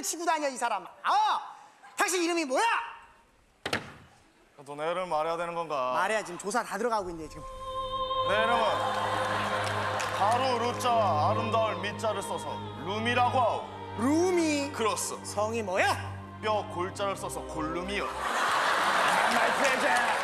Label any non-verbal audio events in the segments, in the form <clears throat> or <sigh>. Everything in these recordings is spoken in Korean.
사기를 치고 다녀 이 사람. 아, 당신 이름이 뭐야? 너내 이름 말해야 되는 건가? 말해야 지금 조사 다 들어가고 있네 지금. 내 이름은 하루 루자와 아름다울 미자를 써서 룸이라고 하오. 루미. 그렇소. 성이 뭐야? 뼈 골자를 써서 골룸이요. 뭐야 이거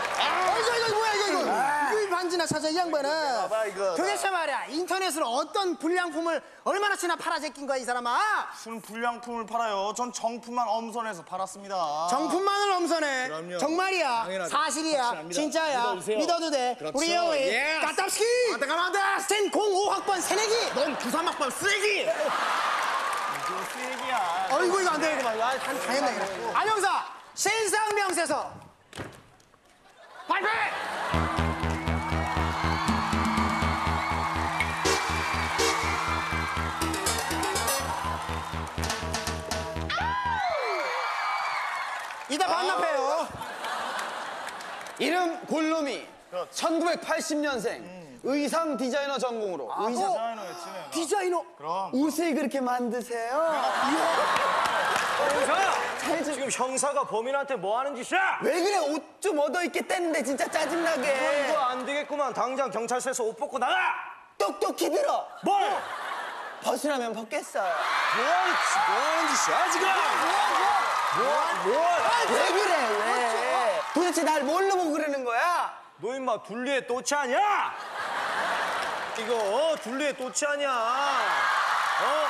반지나 사자 이 양반은. 봐봐, 이거. 도대체 말이야 인터넷으로 어떤 불량품을 얼마나 치나 팔아 제낀 거야 이 사람아? 무슨 불량품을 팔아요? 전 정품만 엄선해서 팔았습니다. 정품만을 엄선해. 그럼요. 정말이야. 당연하죠. 사실이야. 확실합니다. 진짜야. 믿어주세요. 믿어도 돼. 그렇죠. 우리 형이 예. 까탑스키. 아, 내가 안 돼. 센 05학번 새내기. 넌 부산막반 쓰레기. 이거 쓰레기야. 어이구 이거 안 돼, 이거 봐. 아, 다, 다 했네, 이거. 안영사, 신상명세서 발표! 이따 반납해요. 이름 골룸이 1980년생 의상 디자이너 전공으로 의상 디자이너였지, 내가. 디자이너. 그럼. 옷을 그렇게 만드세요? 형사! 지금 형사가 범인한테 뭐 하는 짓이야? 왜 그래 옷 좀 얻어 입겠다는데 진짜 짜증나게 이거 안 되겠구만. 당장 경찰서에서 옷 벗고 나가! 똑똑히 들어 뭘! 벗으라면 벗겠어요 뭐 하는, 짓- 뭐 하는 짓이야, 지금? 뭐, 뭐, 왜 그래 왜 도대체 날 뭘로 보고 그러는 거야? 너 임마 둘리에 또치 아니야? 이거 어? 둘리에 또치 아니야? 어?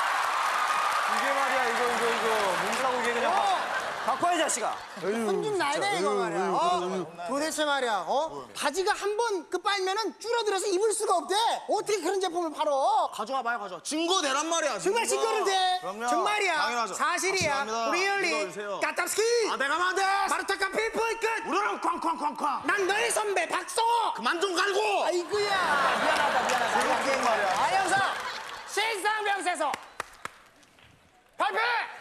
이게 말이야 이거 이거 이거 몸사고 이게 그냥 바- 바꿔 이 자식아 혼좀 돼, 이거 말이야. 어? 도대체 말이야, 어? 바지가 한 번 그 빨면은 줄어들어서 입을 수가 없대. 어떻게 그런 제품을 팔어? 가져와 봐요, 가져와. 증거 대란 말이야. 정말 증거를 대. 그럼요. 정말이야. 당연하죠. 사실이야. 리얼리. 까탑스키. 아, 내가 만데 마르타카 피플 끝. 우리는 쾅쾅쾅쾅. 난 너의 선배 박소. 그만 좀 갈고. 아이고야. 미안하다, 미안하다. 그렇게 말이야. 아영사 신상명세서 발표. 이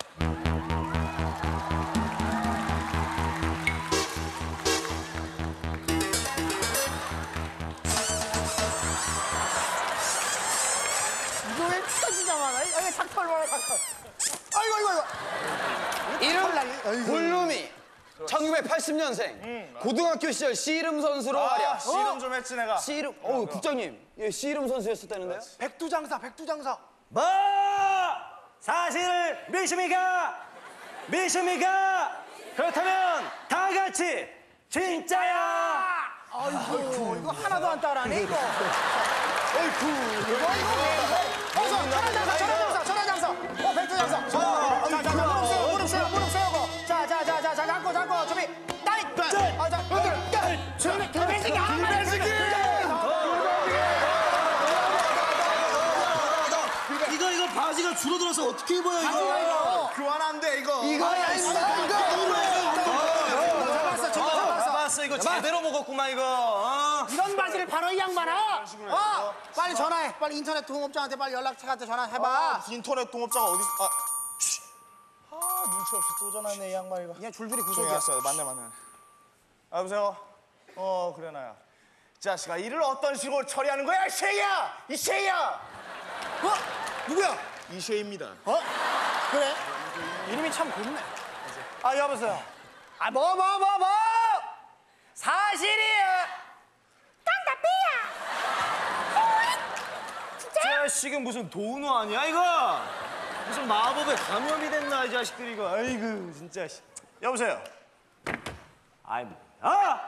아이고 아이고 아이고. 이름 골룸이 1980년생 고등학교 시절 씨름 선수로 아, 활약 씨름 좀 했지, 내가. 씨름 어 국장님 예, 씨름 선수였었다는데요? 백두장사 백두장사. 뭐 사실을 믿습니까? 믿습니까? 그렇다면 다 같이 진짜야 아이고 이거 하나도 안 따라하네 이거. 아이고 이거 이거. 어서 전화장사 전화장사 전화장사. 어 백두장사. 자자 자 무릎 세워 무릎 세워 무릎 세우고. 자자 자 자 자 잡고 잡고 준비. 따이. 아자 여기. 준비 김배식이 김배식이. 이거 이거 바지가 줄어들어서 어떻게 입어요 이거. 교환 안 돼, 이거. 이거야 이거. 잡았어 저거 잡았어. 봤어 이거 제대로 먹었구만 이거 어? 바지를 바로 이 양반아. 어 빨리 전화해. 빨리 인터넷 동업자한테 빨리 연락처한테 전화해봐. 아, 무슨 인터넷 동업자가 어디 아, 쉿. 아 눈치 없이 또 전화했네 이 양반 이거. 그냥 줄줄이 구속이야. 했어요. 맞네 맞네. 아, 여보세요. 어 그래 나야. 자식아 일을 어떤 식으로 처리하는 거야? 이 쉐이야, 이 쉐이야. 어? 누구야? 이 쉐입니다. 어? 그래? 이름이 참 곱네. 아 여보세요. 아 뭐 뭐 뭐 뭐, 사실이야. 자식은 무슨 도우노 아니야 이거 무슨 마법에 감염이 됐나 이 자식들 이거 아이고 진짜 씨. 여보세요. 아이 뭐야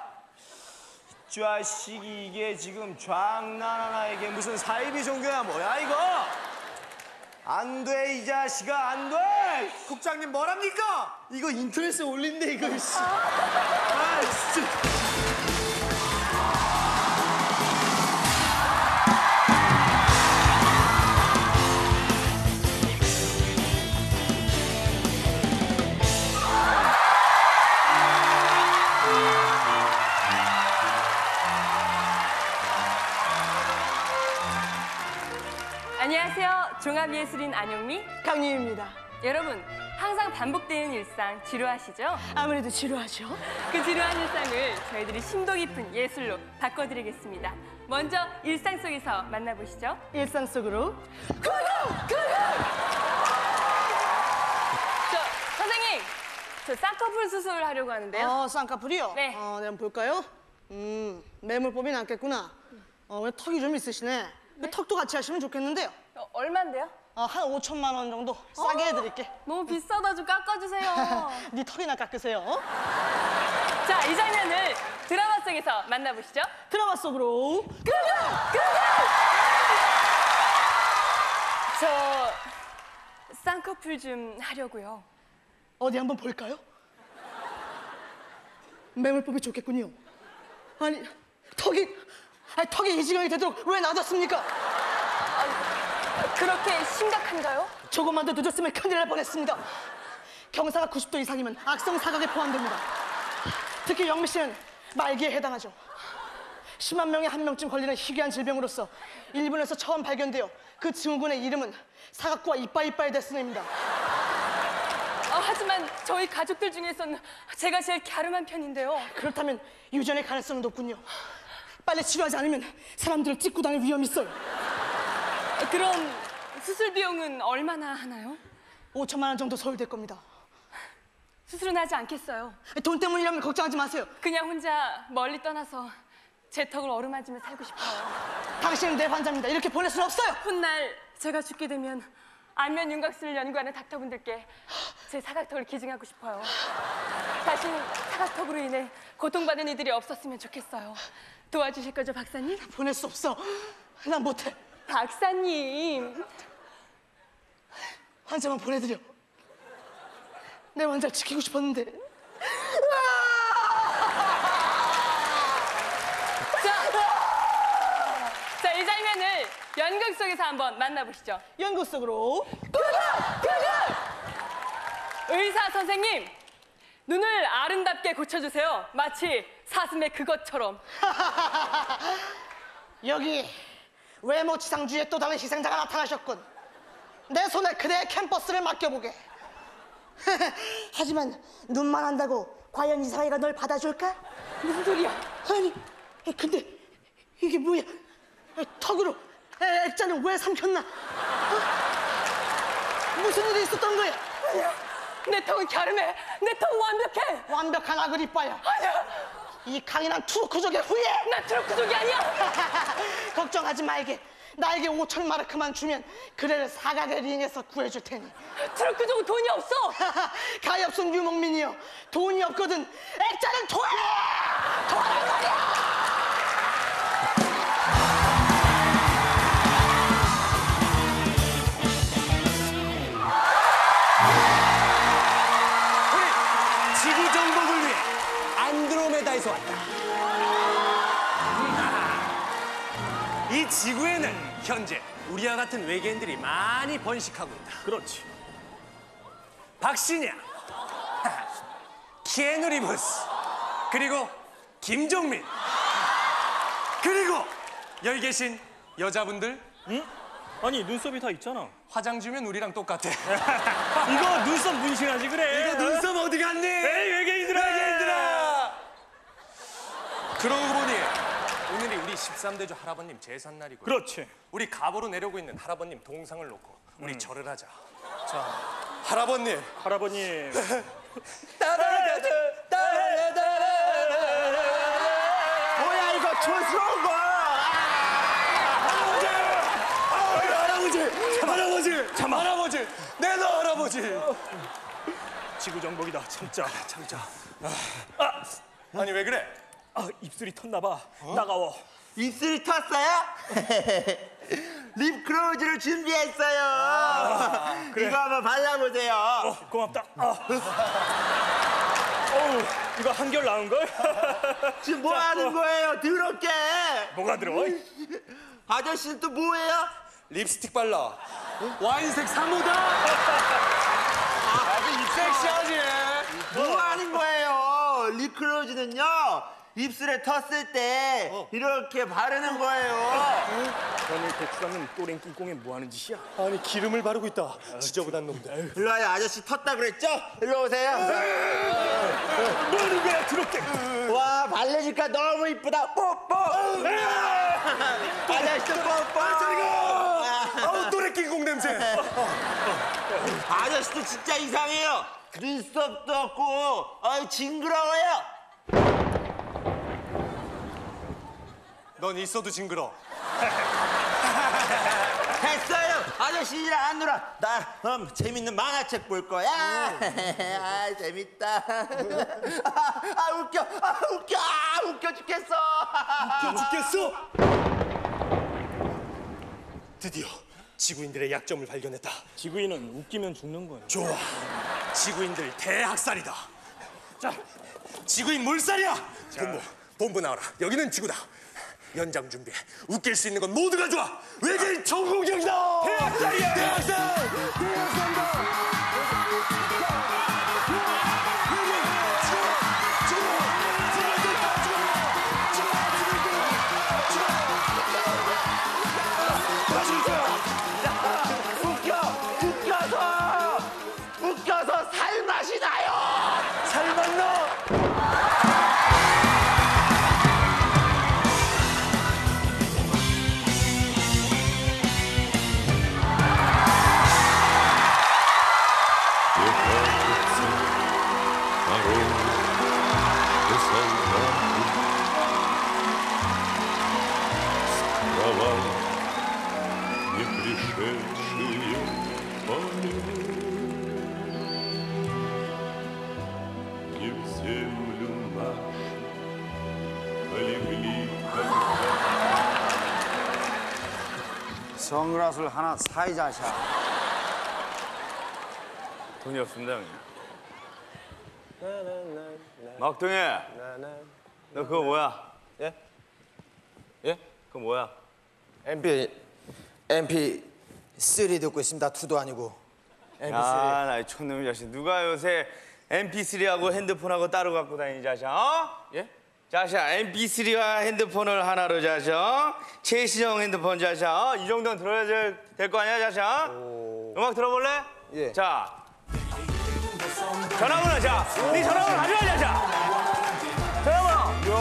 이 자식이 이게 지금 장난하나 이게 무슨 사이비 종교야 뭐야 이거 안 돼 이 자식아 안 돼 국장님 뭐랍니까? 이거 인터넷에 올린대 이거 씨. 아 진짜 종합예술인 안영미. 강림입니다. 여러분, 항상 반복되는 일상 지루하시죠? 아무래도 지루하죠? 그 지루한 일상을 저희들이 심도 깊은 예술로 바꿔드리겠습니다. 먼저 일상 속에서 만나보시죠. 일상 속으로 구독! 구독! 저 쌍꺼풀 수술을 하려고 하는데요. 어, 쌍꺼풀이요? 네. 어, 네, 한번 볼까요? 음, 매물법이 남겠구나. 어, 근데 턱이 좀 있으시네. 그 턱도 같이 하시면 좋겠는데요. 어, 얼만데요? 어, 한 5천만 원 정도 싸게 해드릴게. 너무 비싸다 좀 깎아주세요. <laughs> 네 턱이나 깎으세요. 어? 자, 이 장면을 드라마 속에서 만나보시죠. 드라마 속으로. 저 쌍꺼풀 좀 하려고요. 어디 한번 볼까요? 매물법이 좋겠군요. 아니, 턱이, 아니, 턱이 이 지경이 되도록 왜 놔뒀습니까? 그렇게 심각한가요? 조금만 더 늦었으면 큰일 날 뻔했습니다. 경사가 90도 이상이면 악성 사각에 포함됩니다. 특히 영미 씨는 말기에 해당하죠. 10만 명에 한 명쯤 걸리는 희귀한 질병으로서 일본에서 처음 발견되어 그 증후군의 이름은 사각과 이빠이빠이 데스네입니다. 어, 하지만 저희 가족들 중에서는 제가 제일 갸름한 편인데요. 그렇다면 유전의 가능성은 높군요. 빨리 치료하지 않으면 사람들을 찍고 다닐 위험이 있어요. 그럼 수술 비용은 얼마나 하나요? 5천만 원 정도 소요될 겁니다. 수술은 하지 않겠어요. 돈 때문이라면 걱정하지 마세요. 그냥 혼자 멀리 떠나서 제 턱을 어루만지며 살고 싶어요. 당신은 내 환자입니다. 이렇게 보낼 수는 없어요. 훗날 제가 죽게 되면 안면 윤곽술을 연구하는 닥터분들께 제 사각턱을 기증하고 싶어요. 다시 사각턱으로 인해 고통받는 이들이 없었으면 좋겠어요. 도와주실 거죠, 박사님? 보낼 수 없어. 난 못해. 박사님. 환자만 보내드려. 내 환자를 지키고 싶었는데. 자, 자, 이 장면을 연극 속에서 한번 만나보시죠. 연구 속으로. 의사 선생님, 눈을 아름답게 고쳐주세요. 마치 사슴의 그것처럼. <laughs> 여기 외모 지상주의의 또 다른 희생자가 나타나셨군. 내 손에 그대의 캠퍼스를 맡겨보게. <laughs> 하지만 눈만 한다고 과연 이상이가 널 받아줄까? 무슨 소리야? 아니, 근데 이게 뭐야? 턱으로 애- 액자는 왜 삼켰나? 어? 무슨 일이 있었던 거야? 내 턱은 갸름해. 내 턱은 완벽해. 완벽한 악을 이빠야. 아니야, 이 강인한 투르크족의 후예! 나 트로크족이 아니야. <laughs> 걱정하지 말게. 나에게 5천 마르크만 주면 그래를 사각의 링에서 구해줄 테니. 트로크족은 돈이 없어. <laughs> 가엾은 유목민이여. 돈이 없거든. 액자는 토해! 토하란 말이야! 이 지구에는 현재 우리와 같은 외계인들이 많이 번식하고 있다. 그렇지. 박신양, 키에누 리브스, 그리고 김종민, <laughs> 그리고 여기 계신 여자분들 아니 눈썹이 다 있잖아. 화장 지우면 우리랑 똑같아. <laughs> 이거 눈썹 문신하지 그래. 이거 눈썹 어디 갔니? 에이 외계인들아. 외계인들아! 그러고 보니 13대조 할아버님 제삿날이고 그렇지. 우리 갑으로 내려오고 있는 할아버님 동상을 놓고 우리 절을 하자. 자, 할아버님. 할아버님. <laughs> 뭐야 이거 촌스러운 거 할아버지! 할아버지! 참 할아버지! 내너 할아버지! 지구 정복이다. 참자. 참자. 아니 왜 그래? 아 입술이 텄나 봐. 나가워. 입술이 텄어요? <laughs> 립 크로즈를 준비했어요. 이거 한번 발라보세요. 어, 고맙다. 아. <laughs> 어우 이거 한결 나은 걸? <laughs> 지금 뭐 하는 거예요? 더럽게. 뭐가 들어? 아저씨는 또 뭐예요? 립스틱 발라. 와인색 사모다. 아주 섹시하지. 뭐 하는 거예요? 립 크로즈는요. 입술에 텄을 때 이렇게 바르는 거예요. 오늘 백수라는 또랭 꿍꿍에 뭐 하는 짓이야? 아니 기름을 바르고 있다. 지저분한 놈들. 일로 와요. 아저씨 텄다 그랬죠? 일로 오세요. 뭐 하는 거야 더럽게. 와 발레니까 너무 이쁘다. 뽀뽀. 아저씨도 뽀뽀. 아우 또래 낑공 냄새. 아저씨도 진짜 이상해요. 눈썹도 없고 아유 징그러워요. 넌 있어도 징그러. <laughs> 됐어요. 아저씨랑 안 놀아. 나 음, 재밌는 만화책 볼 거야. <laughs> 아 재밌다. 아, <laughs> 아 웃겨. 아 웃겨. 아 웃겨 죽겠어. 죽겠어? 드디어 지구인들의 약점을 발견했다. 지구인은 웃기면 죽는 거야. 좋아. 지구인들 대학살이다. 자, 지구인 물살이야. 본부, 본부 나와라. 여기는 지구다. 연장 준비해. 웃길 수 있는 건 모두가 좋아. 외계인 전공격이다. 대학살이야. 대학살. 웃겨. 선글라스를 하나 사이 자샤. 돈이 없습니다 형님. 막둥이. 너 그거 뭐야? 예? 예? 그거 뭐야? MP MP 3 듣고 있습니다. 2도 아니고. MP3. 아, 나이 촌놈 자식. 누가 요새 MP3하고 핸드폰하고 따로 갖고 다니니 자샤? 어? 예? 자샤, MP3와 핸드폰을 하나로 자샤. 최신형 핸드폰 자샤. 어? 이 정도는 들어야 될 거 아니야 자샤? 음악 들어볼래? 예. 자. 전화번호 자. 네 전화번호 가져와 자샤. 전화번호.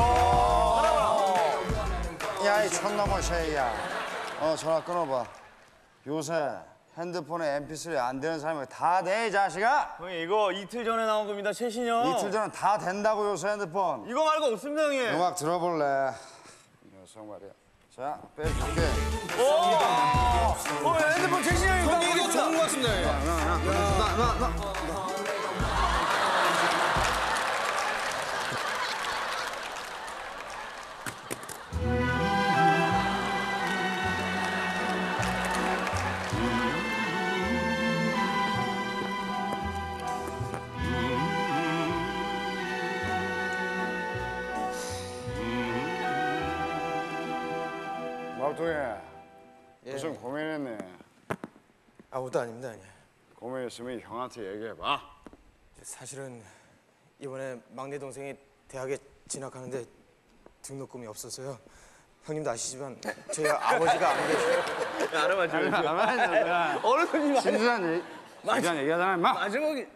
야, 이 촌놈의 새끼야. 어, 전화 끊어봐. 요새 핸드폰에 MP3 안 되는 사람이 다 돼, 이 자식아. 형님 이거 이틀 전에 나온 겁니다. 최신형. 이틀 전에 다 된다고, 요새 핸드폰. 이거 말고 없습니다 형님. 음악 들어볼래? 녀석 말이야. 자, 빼줄게. 어, 핸드폰 최신형이니까 이게 좋은 거 같습니다. 말통이 무슨 고민했네. 아무도 아닙니다, 형님. 고민 있으면 형한테 얘기해봐. 사실은 이번에 막내 동생이 대학에 진학하는데 등록금이 없어서요. 형님도 아시지만 저희 아버지가 안 계세요. <laughs> <laughs> 어느 손님 진지한 얘기, 진지한 얘기하잖아, 임마. 마지막에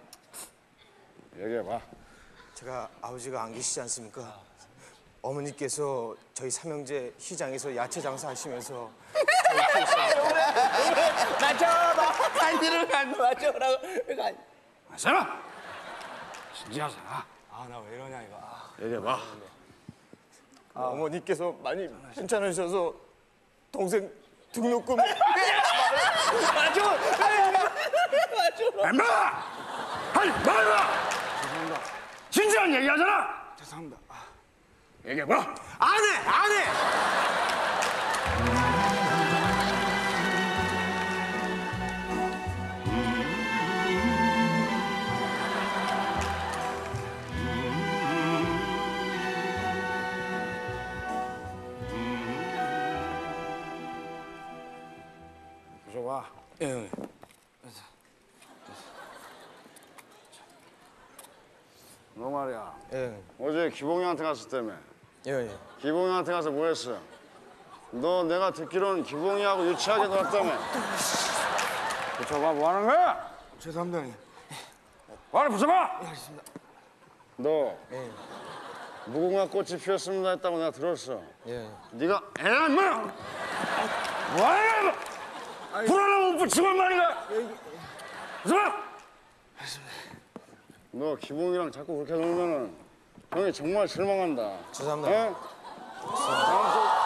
얘기해봐. 제가 아버지가 안 계시지 않습니까? 어머니께서 저희 삼형제 시장에서 야채 장사하시면서 맞춰봐. 간지를 안 맞춰라고. 하잖아. 진지하잖아. 아나 왜 이러냐 이거. 아, 얘기해봐. 어머니께서 많이 괜찮으셔서 동생 등록금 임마! 하지 말라! 죄송합니다. 진지한 얘기하잖아. 죄송합니다. 얘기해봐. 안 해! 안 해! 웃어봐. 예, 형님. 너 말이야. 예, 어제 기봉이한테 갔을 때문에. 예, 예. 기봉이한테 가서 뭐 했어? 너 내가 듣기로는 기봉이하고 유치하게 놀았다며. 붙여봐, 뭐 하는 거야? 죄송합니다, 형님. 말을 붙여봐! 너 무궁화 꽃이 피었습니다 했다고 내가 들었어. 예. 네가 애야 임마! 뭐 하는 거야? 불 하나 못 붙이면 말이야. 웃어봐! 너 기봉이랑 자꾸 그렇게 놀면은 형이 정말 실망한다. 죄송합니다. 예? 놀라잖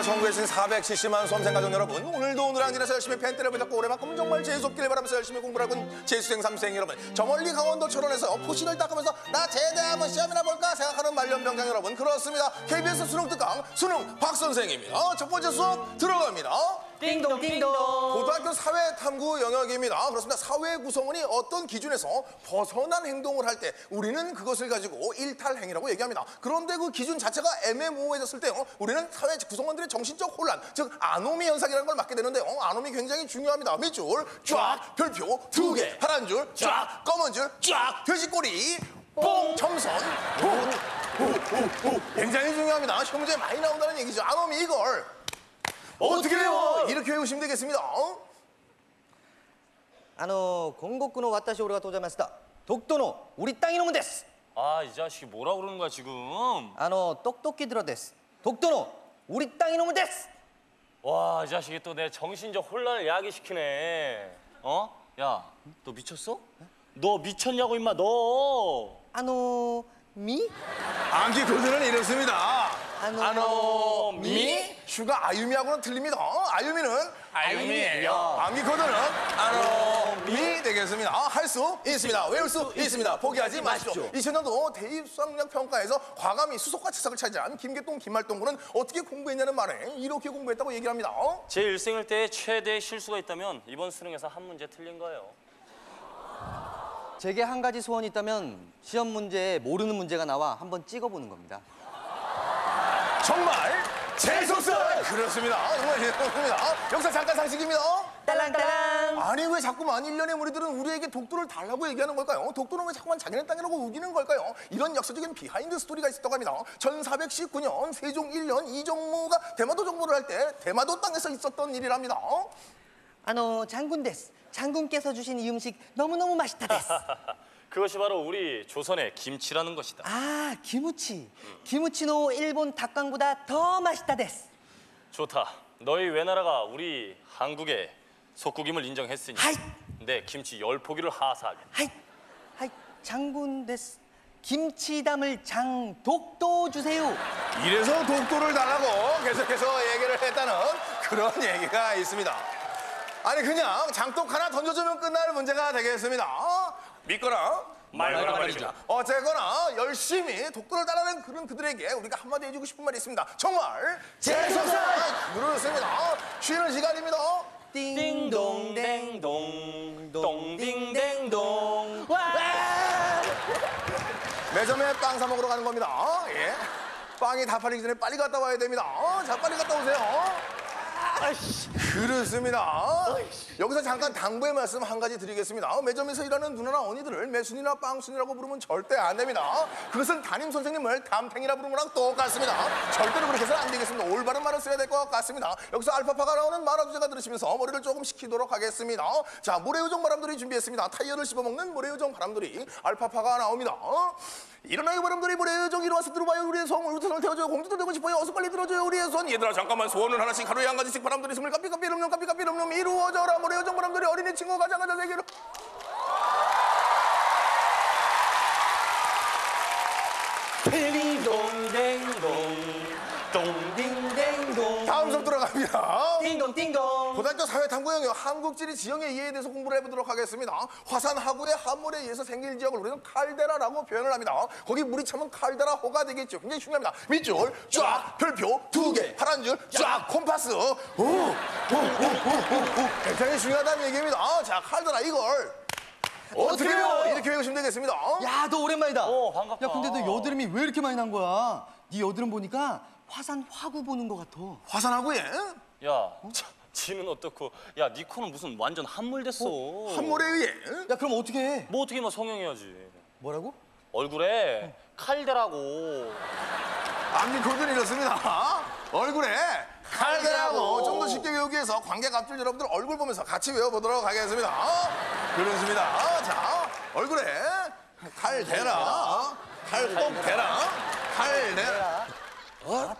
안녕하십니까 전국에 계신 470만 수험생 가족 여러분 오늘도 오늘 한진에서 열심히 펜트를 붙잡고 올해 만큼 정말 재수없기를 바라면서 열심히 공부를 하고 있는 재수생 삼수생 여러분 저 멀리 강원도 철원에서 포신을 닦으면서 나 제대하면 시험이나 볼까 생각하는 말년병장 여러분 그렇습니다. KBS 수능 특강 수능 박선생입니다. 첫 번째 수업 들어갑니다 띵동 띵동. 고등학교 사회탐구 영역입니다. 그렇습니다. 사회 구성원이 어떤 기준에서 벗어난 행동을 할 때 우리는 그것을 가지고 일탈행위라고 얘기합니다. 그런데 그 기준 자체가 애매모호해졌을 때요. 우리는 사회 구성원들의 정신적 혼란, 즉 아노미 현상이라는 걸 맡게 되는데요. 아노미 굉장히 중요합니다. 밑줄 쫙, 별표 두 개, 파란 줄 쫙, 검은 줄 쫙, 돼지꼬리 뽕, 호, 호. 굉장히 중요합니다. 시험 문제에 많이 나온다는 얘기죠. 아노미 이걸 어떻게 외워? 이렇게 외우시면 되겠습니다. 어? あの今国の私俺が登場ました독도の우리 땅이 놈은 데스 아, 이 자식이 뭐라 그러는 거야, 지금? 아노 똑똑히 들어 데스 독도の우리 땅이 놈은 데스 와, 이 자식이 또 내 정신적 혼란을 야기시키네. 어? 야, 너 미쳤어? 너 미쳤냐고, 임마, 너! 아노 미? 암기 코드는 이렇습니다. 아노- 아노미 슈가 아유미하고는 틀립니다. 아유미는 아유미예요. 암기 코드는 아노미 되겠습니다. 할수 있습니다. 외울 수 있습니다. 포기하지 마십시오. 2000년도 대입 수학력 평가에서 과감히 수석과 차석을 차지한 김계동 김말동군은 어떻게 공부했냐는 말에 이렇게 공부했다고 얘기를 합니다. 제 일생일대 최대의 실수가 있다면 이번 수능에서 한 문제 틀린 거예요. 제게 한 가지 소원이 있다면 시험 문제에 모르는 문제가 나와 한번 찍어보는 겁니다 정말 재수없어 그렇습니다. 정말 재수없습니다. 여기서 잠깐 상식입니다. 딸랑딸랑 아니 왜 자꾸만 일련의 무리들은 우리에게 독도를 달라고 얘기하는 걸까요? 독도는 왜 자꾸만 자기네 땅이라고 우기는 걸까요? 이런 역사적인 behind story가 있었다고 합니다. 1419년 세종 1년 이종무가 대마도 정벌을 할 때 대마도 땅에서 있었던 일이랍니다. あの 장군 です 장군께서 주신 이 음식 너무너무 맛있다 です <laughs> 그것이 바로 우리 조선의 김치라는 것이다. 아 キムチ キムチの 일본 다꽝보다 더 맛있다 です 좋다. 너희 왜나라가 우리 한국의 속국임을 인정했으니 はい 내 김치 열 포기를 하사하게. はい はい 장군 です 김치 담을 장 독도 주세요 이래서 독도를 달라고 계속해서 얘기를 했다는 그런 얘기가 있습니다. 아니 그냥 장독 하나 던져주면 끝날 문제가 되겠습니다. 믿거나 말거나 말이죠. 어쨌거나 열심히 독도를 따라낸 그런 그들에게 우리가 한마디 해주고 싶은 말이 있습니다. 정말 재수없어! 그렇습니다. 쉬는 시간입니다. 띵동댕동 동딩댕동. 매점에 <laughs> 빵 사 먹으러 가는 겁니다. 예. 빵이 다 팔리기 전에 빨리 갔다 와야 됩니다. 어, 자, 빨리 갔다 오세요. 그렇습니다. 여기서 잠깐 당부의 말씀 한 가지 드리겠습니다. 매점에서 일하는 누나나 언니들을 매순이나 빵순이라고 부르면 절대 안 됩니다. 그것은 담임 선생님을 담탱이라 부르는 거랑 똑같습니다. 절대로 그렇게 해서는 안 되겠습니다. 올바른 말을 써야 될 것 같습니다. 여기서 알파파가 나오는 만화 주제가 들으시면서 머리를 조금 식히도록 하겠습니다. 자, 모래요정 바람들이 준비했습니다. 타이어를 씹어먹는 모래요정 바람들이 알파파가 나옵니다. 일어나요 바람들이 모래요정 일어와서 들어봐요 우리의 성 우리 손을 태워줘요 공주도 되고 싶어요 어서 빨리 들어줘요 우리의 손 얘들아 잠깐만 소원을 하나씩 하루에 한 가지씩 바람들이 숨을 까삐 까삐 름름 까삐 까삐 름름 이루어져라 모래 요정 바람들이 어린이 친구 가자 가자 세계로 띵동댕동. 동 다음 수업 들어갑니다 띵동 띵동 고등학교 사회탐구 영역 한국지리 지형의 이해에 대해서 공부를 해보도록 하겠습니다. 화산 하구의 함몰에 의해서 생길 지역을 우리는 칼데라라고 표현을 합니다. 거기 물이 차면 칼데라 호가 되겠죠. 굉장히 중요합니다. 밑줄 쫙 별표 두 개 파란 줄 쫙 콤파스 오, 오, 오, 오, 오, 오. 굉장히 중요하다는 얘기입니다. 자 칼데라 이걸 어떻게 해요? 이렇게 외우시면 되겠습니다. 야 너 오랜만이다 오, 반갑다. 야 근데 너 여드름이 왜 이렇게 많이 난 거야 네 여드름 보니까 화산 화구 보는 거 같아 화산 하구에 야, 참, 지는 어떻고? 야, 니 코는 무슨 완전 한물 됐어. 한몰에 의해 야 그럼 어떻게 해? 뭐 어떻게 막 성형해야지. 뭐라고? 얼굴에 칼 대라고. 앞니 골든이 이렇습니다. 얼굴에 칼 대라고 좀 더 쉽게 외우기 위해서 관객 앞줄 여러분들 얼굴 보면서 같이 외워보도록 하겠습니다. 그렇습니다. 자, 얼굴에 칼 대라. 칼 꼭 대라. 칼 대라. 어?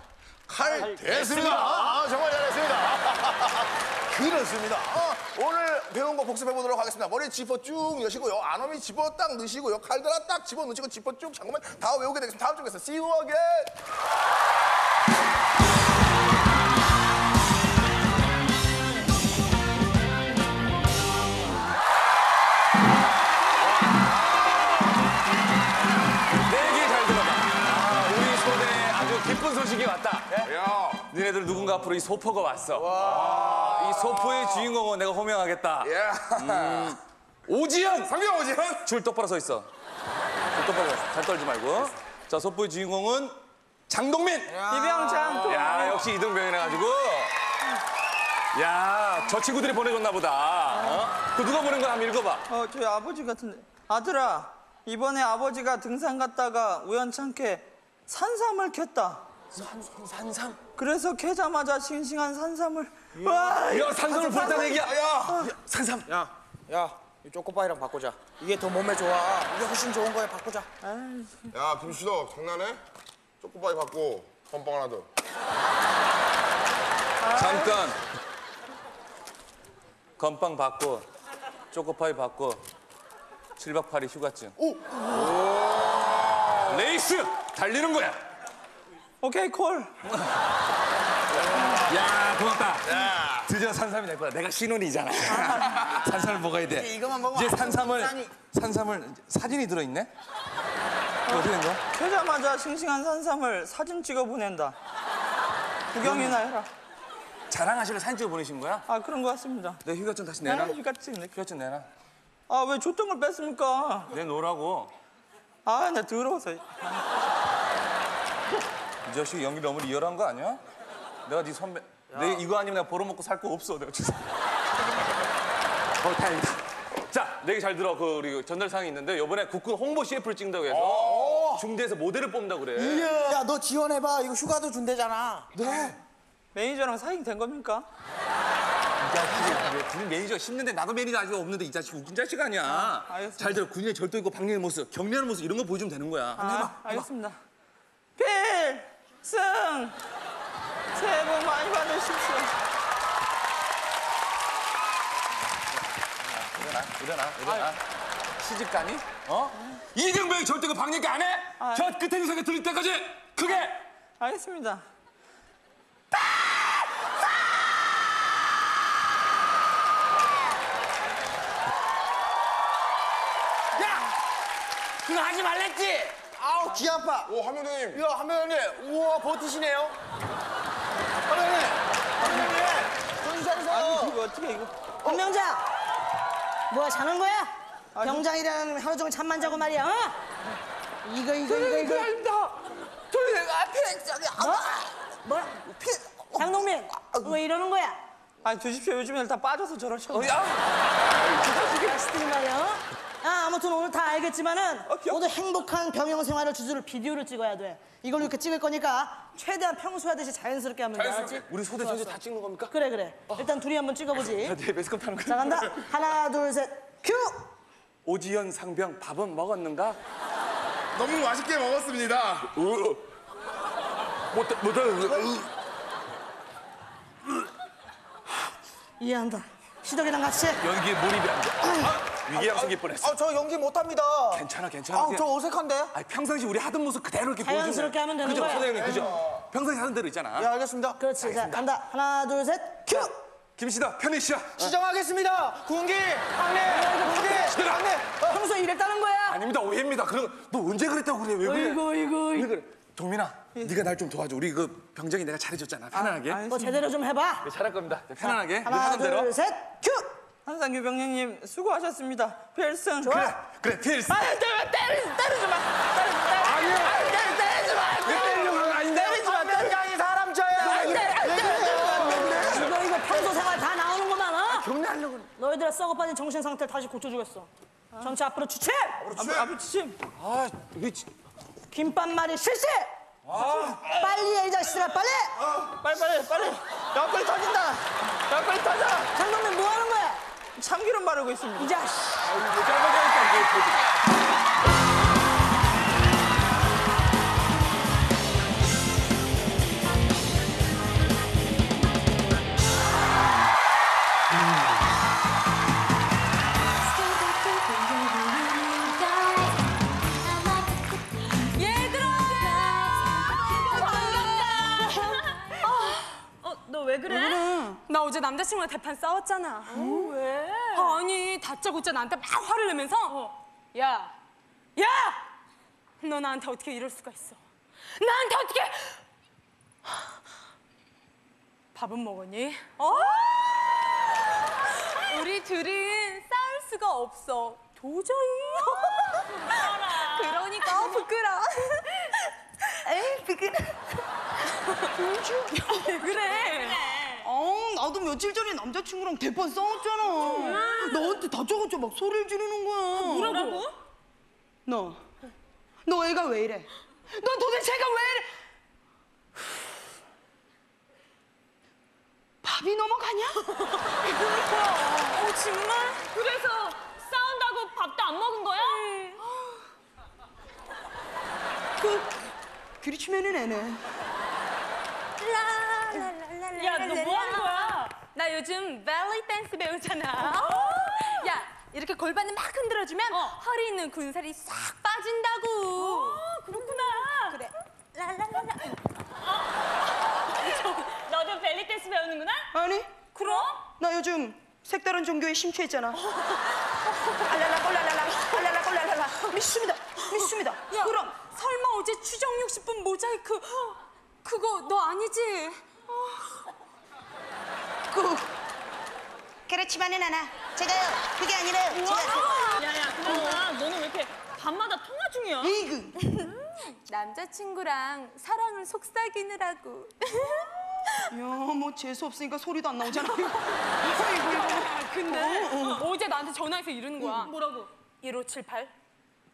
칼 됐습니다. 아, 정말 잘했습니다. <laughs> 그렇습니다. 어, 오늘 배운 거 복습해 보도록 하겠습니다. 머리 짚어 쭉 여시고요. 안엄이 집어 딱 넣으시고요. 칼들아 딱 집어 넣으시고 짚어 쭉 잠깐만 다 외우게 되겠습니다. 다음 주에서 See you again. 야. 니네들 누군가 앞으로 이 소포가 왔어. 이 소포의 주인공은 내가 호명하겠다. 음, 오지현! 상병 오지현! 줄 똑바로 서 있어. 줄 똑바로 서 있어. 잘 떨지 말고. 자, 소포의 주인공은 장동민! 이병장 야, 역시 이등병이라 가지고. 야, 저 친구들이 보내줬나 보다. 어? 그 누가 보낸 거야? 한번 읽어봐. 어, 저희 아버지 같은데. 아들아, 이번에 아버지가 등산 갔다가 우연찮게 산삼을 켰다. 산삼? 그래서 캐자마자 싱싱한 산삼을. 와, 야, 산성을 볼다는 얘기야. 야, 산삼. 야, 야, 이 초코파이랑 바꾸자. 이게 더 몸에 좋아. 이게 훨씬 좋은 거야. 바꾸자. 야 김수덕 장난해? 초코바이 받고 건빵 하나 더. 잠깐. 건빵 받고 초코파이 받고 7박 8일 휴가증. 오! 레이스 달리는 거야. 오케이, 콜. <laughs> 야 고맙다. 드디어 산삼이 될 거야. 내가 신혼이잖아. <laughs> 산삼을 먹어야 돼. 이거만 먹으면 이제 산삼을 짠이. 산삼을 이제 사진이 들어있네. 이거 어떻게 된 거야? 캐자마자 싱싱한 산삼을 사진 찍어 보낸다. 구경이나 해라. 자랑하시러 사진 찍어 보내신 거야? 아, 그런 것 같습니다. 내 휴가증 다시 아, 내라. 휴가증 내. 휴가증 내라. 아, 왜 줬던 걸 뺐습니까? 내 놓으라고. 아, 나 더러워서. 이 자식 연기 너무 리얼한 거 아니야? 내가 네 선배. 내 이거 아니면 내가 벌어먹고 살 거 없어. 내가 진짜. <laughs> 어 다행이다. 자, 내 얘기 잘 들어. 그 우리 전달사항이 있는데 이번에 국군 홍보 CF를 찍는다고 해서 중대에서 모델을 뽑는다고 그래. 야, 너 지원해봐. 이거 휴가도 준대잖아. 매니저랑 사이 된 겁니까? 이 자식이 왜 군인 매니저 10년대 나도 매니저 아직 없는데 이 자식 웃긴 자식 아니야. 알겠습니다. 잘 들어. 군인의 절도 있고 박리는 모습, 경례하는 모습 이런 거 보여주면 되는 거야. 아, 알겠습니다. 필 승! 새해 복 많이 받으십시오. 일어나, 일어나, 일어나. 시집 가니? 어? 이등병이 절대 그 박리기 안 해? 아. 저 끝에 유성에 들릴 때까지 크게. 알겠습니다. 그거 하지 말랬지? 아우, 귀 아파. 오 한명장님. 이거 한명님 우와, 버티시네요. 아니, 이거 어떻게 이거. 운명장! 뭐야, 자는 거야? 병장이라는 하루 종일 잠만 자고 말이야, 어? 이거, 이거, 이거, 이거. 아닙니다. 저희 앞에 저기 뭐? 뭐야? 장동민, 왜 이러는 거야? 아니 드십시오. 요즘에 다 빠져서 저러셔. 어, 야. 자식들이 말이야, 어? 아, 아무튼 오늘 다 알겠지만은 모두 행복한 병영 생활을 주제로 비디오를 찍어야 돼. 이걸 이렇게 찍을 거니까 최대한 평소 하듯이 자연스럽게 하면 돼, 알았지? 우리 소대 전체 다 찍는 겁니까? 그래, 그래. 일단 둘이 한번 찍어보지. 네, 매스컴 타는 자, 간다. 하나, 둘, 셋, 큐! 오지연 상병 밥은 먹었는가? 너무 맛있게 먹었습니다. 못, 못, 이해한다. 시덕이랑 같이 해. 연기에 몰입이 안 돼. <clears throat> 아, 위기양 생길 뻔했어. 아, 저 연기 못합니다. 괜찮아, 괜찮아. 아, 그냥- 저 어색한데? 아니, 평상시 우리 하던 모습 그대로 이렇게 보여주면 자연스럽게 하면 되는 그죠, 거야. 소대장님, 그죠? 평상시 하던 대로 있잖아. 예, 알겠습니다. 그렇지. 자, 간다. 하나, 둘, 셋, 큐! 김씨다, 편희 씨야. 시정하겠습니다. 군기, 항내, 군기, 시들아. 항내. 어, 평소에 이랬다는 거야. 아닙니다, 오해입니다. 그럼 너 언제 그랬다고 그래? 왜 그래? 어이구, 어이구. 왜 그래? 동민아, 네가 날 좀 도와줘. 우리 그 병장이 내가 잘해줬잖아. 편안하게. 뭐 제대로 좀 해봐. 네, 잘할 겁니다. 네, 편안하게. 네, 하나, 하던 대로. 둘, 셋, 큐! 한상규 병장님 수고하셨습니다. 필승. 좋아. 그래, 필수. 아, 때려, 때리지, 때리지 마. 때리지 마. 아니야. 아니, 때리, 때리지 마. 왜 때리려고 거 아닌데? 때리지 마. 병장이 사람 쳐야. 마. 때리, 때리지 마. 이거, 평소 생활 다 너희들의 썩어 빠진 정신 상태를 다시 고쳐주겠어. 전체 앞으로 추침! 앞으로, 앞으로 추침. 아, 이게 지- 김밥말이 실시! 빨리 해, 이 자식들아, 빨리! 빨리 빨리 빨리. 옆구리 터진다. 옆구리 터져. 장동민 뭐 하는 거야? 참기름 바르고 있습니다. 이 자식! 얘들아! 반갑다. 어, 너 왜 그래? 나 어제 남자친구랑 대판 싸웠잖아. 왜? 아니 다짜고짜 나한테 막 화를 내면서 야, 야! 너 나한테 어떻게 이럴 수가 있어? 나한테 어떻게? 밥은 먹었니? 어? 우리 둘은 싸울 수가 없어. 도저히. <laughs> 그러니까 부끄러워. <laughs> 에이 부끄러. <laughs> 왜 그래? 어, 나도 며칠 전에 남자친구랑 대판 싸웠잖아. 너한테 다짜고짜 막 소리를 지르는 거야. 뭐라고? 너, 너 애가 왜 이래? 너 도대체 애가 왜 이래? 밥이 넘어가냐? 어 정말? 그래서 싸운다고 밥도 안 먹은 거야? 그, 그리 치면은 애네. 야, 너 뭐 하는 거야? 나 요즘 벨리 댄스 배우잖아. 야, 이렇게 골반을 막 흔들어주면 허리 있는 군살이 싹 빠진다고. 그렇구나. 그래. 랄랄랄라. 너도 벨리 댄스 배우는구나? 아니, 그럼? 나 요즘 색다른 종교에 심취했잖아. 알랄라 꼴랄랄라, 알랄라 꼴랄랄라. 믿습니다, 믿습니다. 야, 그럼 설마 어제 추정 60분 모자이크 그거 너 아니지? 그 그렇지만은 않아. 제가요. 그게 아니라 제가 야야, 그나저나 너는 왜 이렇게 밤마다 통화 중이야? 이그. 남자친구랑 사랑을 속삭이느라고. 야, 뭐 재수 없으니까 소리도 안 나오잖아. <laughs> 아, 근데 어, 제 나한테 전화해서 이러는 거야. 뭐라고? 1578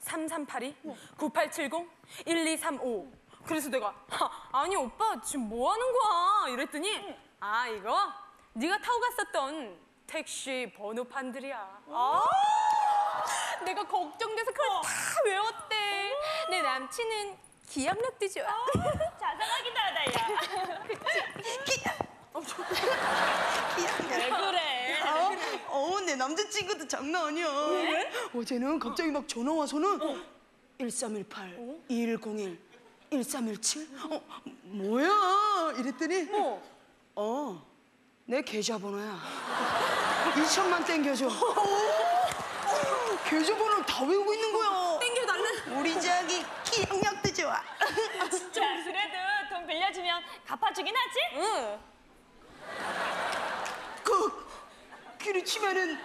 3382 9870 1235 그래서 내가 하, 아니 오빠 지금 뭐 하는 거야? 이랬더니 아 이거 네가 타고 갔었던 택시 번호판들이야. 아 내가 걱정돼서 그걸 다 외웠대. 내 남친은 기억력도 좋아. 자상하기도 하다 야. 왜 그래? 어, 어, 내 남자친구도 장난 아니야. 어제는 갑자기 막 전화 와서는 1318, 2101, 1317? 어, 뭐야? 이랬더니 어, 내 계좌번호야. 2천만 땡겨줘. 계좌번호를 다 외우고 있는 거야. 땡겨달래. 우리 저기 기억력도 좋아. 진짜 그래도 돈 빌려주면 갚아주긴 하지? 응. 그, 치면은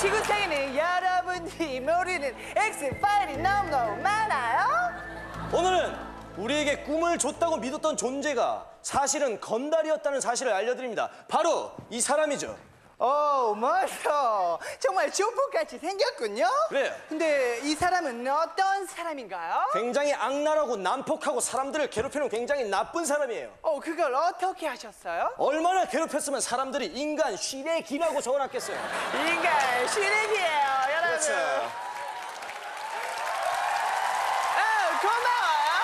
지구상에는 여러분들이 모르는 엑스파일이 너무너무 많아요. 오늘은 우리에게 꿈을 줬다고 믿었던 존재가 사실은 건달이었다는 사실을 알려드립니다. 바로 이 사람이죠. 오, 멋져. 정말 조폭같이 생겼군요. 그래요. 근데 이 사람은 어떤 사람인가요? 굉장히 악랄하고 난폭하고 사람들을 괴롭히는 굉장히 나쁜 사람이에요. 어, 그걸 어떻게 하셨어요? 얼마나 괴롭혔으면 사람들이 인간 쉬레기라고 적어놨겠어요. 인간 시래기예요, 여러분. 그렇죠. 아, 고마워요.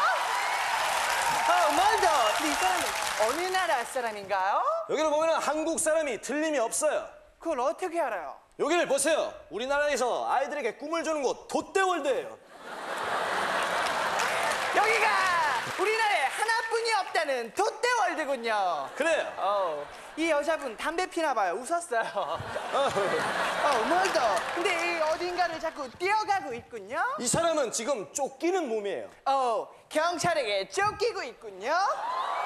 어, 먼저 이 사람은 어느 나라 사람인가요? 여기를 보면 한국 사람이 틀림이 없어요. 그걸 어떻게 알아요? 여기를 보세요. 우리나라에서 아이들에게 꿈을 주는 곳 돛대월드예요. 여기가 우리나라에 하나뿐이 없다는 돛대월드 롯데월드군요. 그래요. 어, 이 여자분 담배 피나 봐요. 웃었어요. 어, 어 멀더. 근데 이 어딘가를 자꾸 뛰어가고 있군요. 이 사람은 지금 쫓기는 몸이에요. 어, 경찰에게 쫓기고 있군요.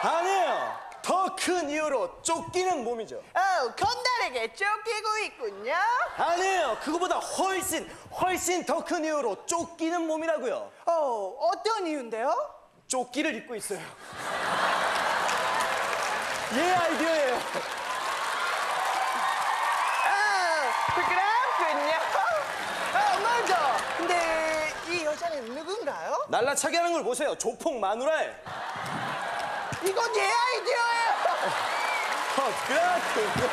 아니에요. 더 큰 이유로 쫓기는 몸이죠. 어, 건달에게 쫓기고 있군요. 아니에요. 그거보다 훨씬 훨씬 더 큰 이유로 쫓기는 몸이라고요. 어, 어떤 이유인데요? 조끼를 입고 있어요. 얘 아이디어예요. 아. 근데 이 여자는 누군가요? 날라차게 하는 걸 보세요. 조폭 마누라에. 이건 제 아이디어예요. 어, 그렇군요.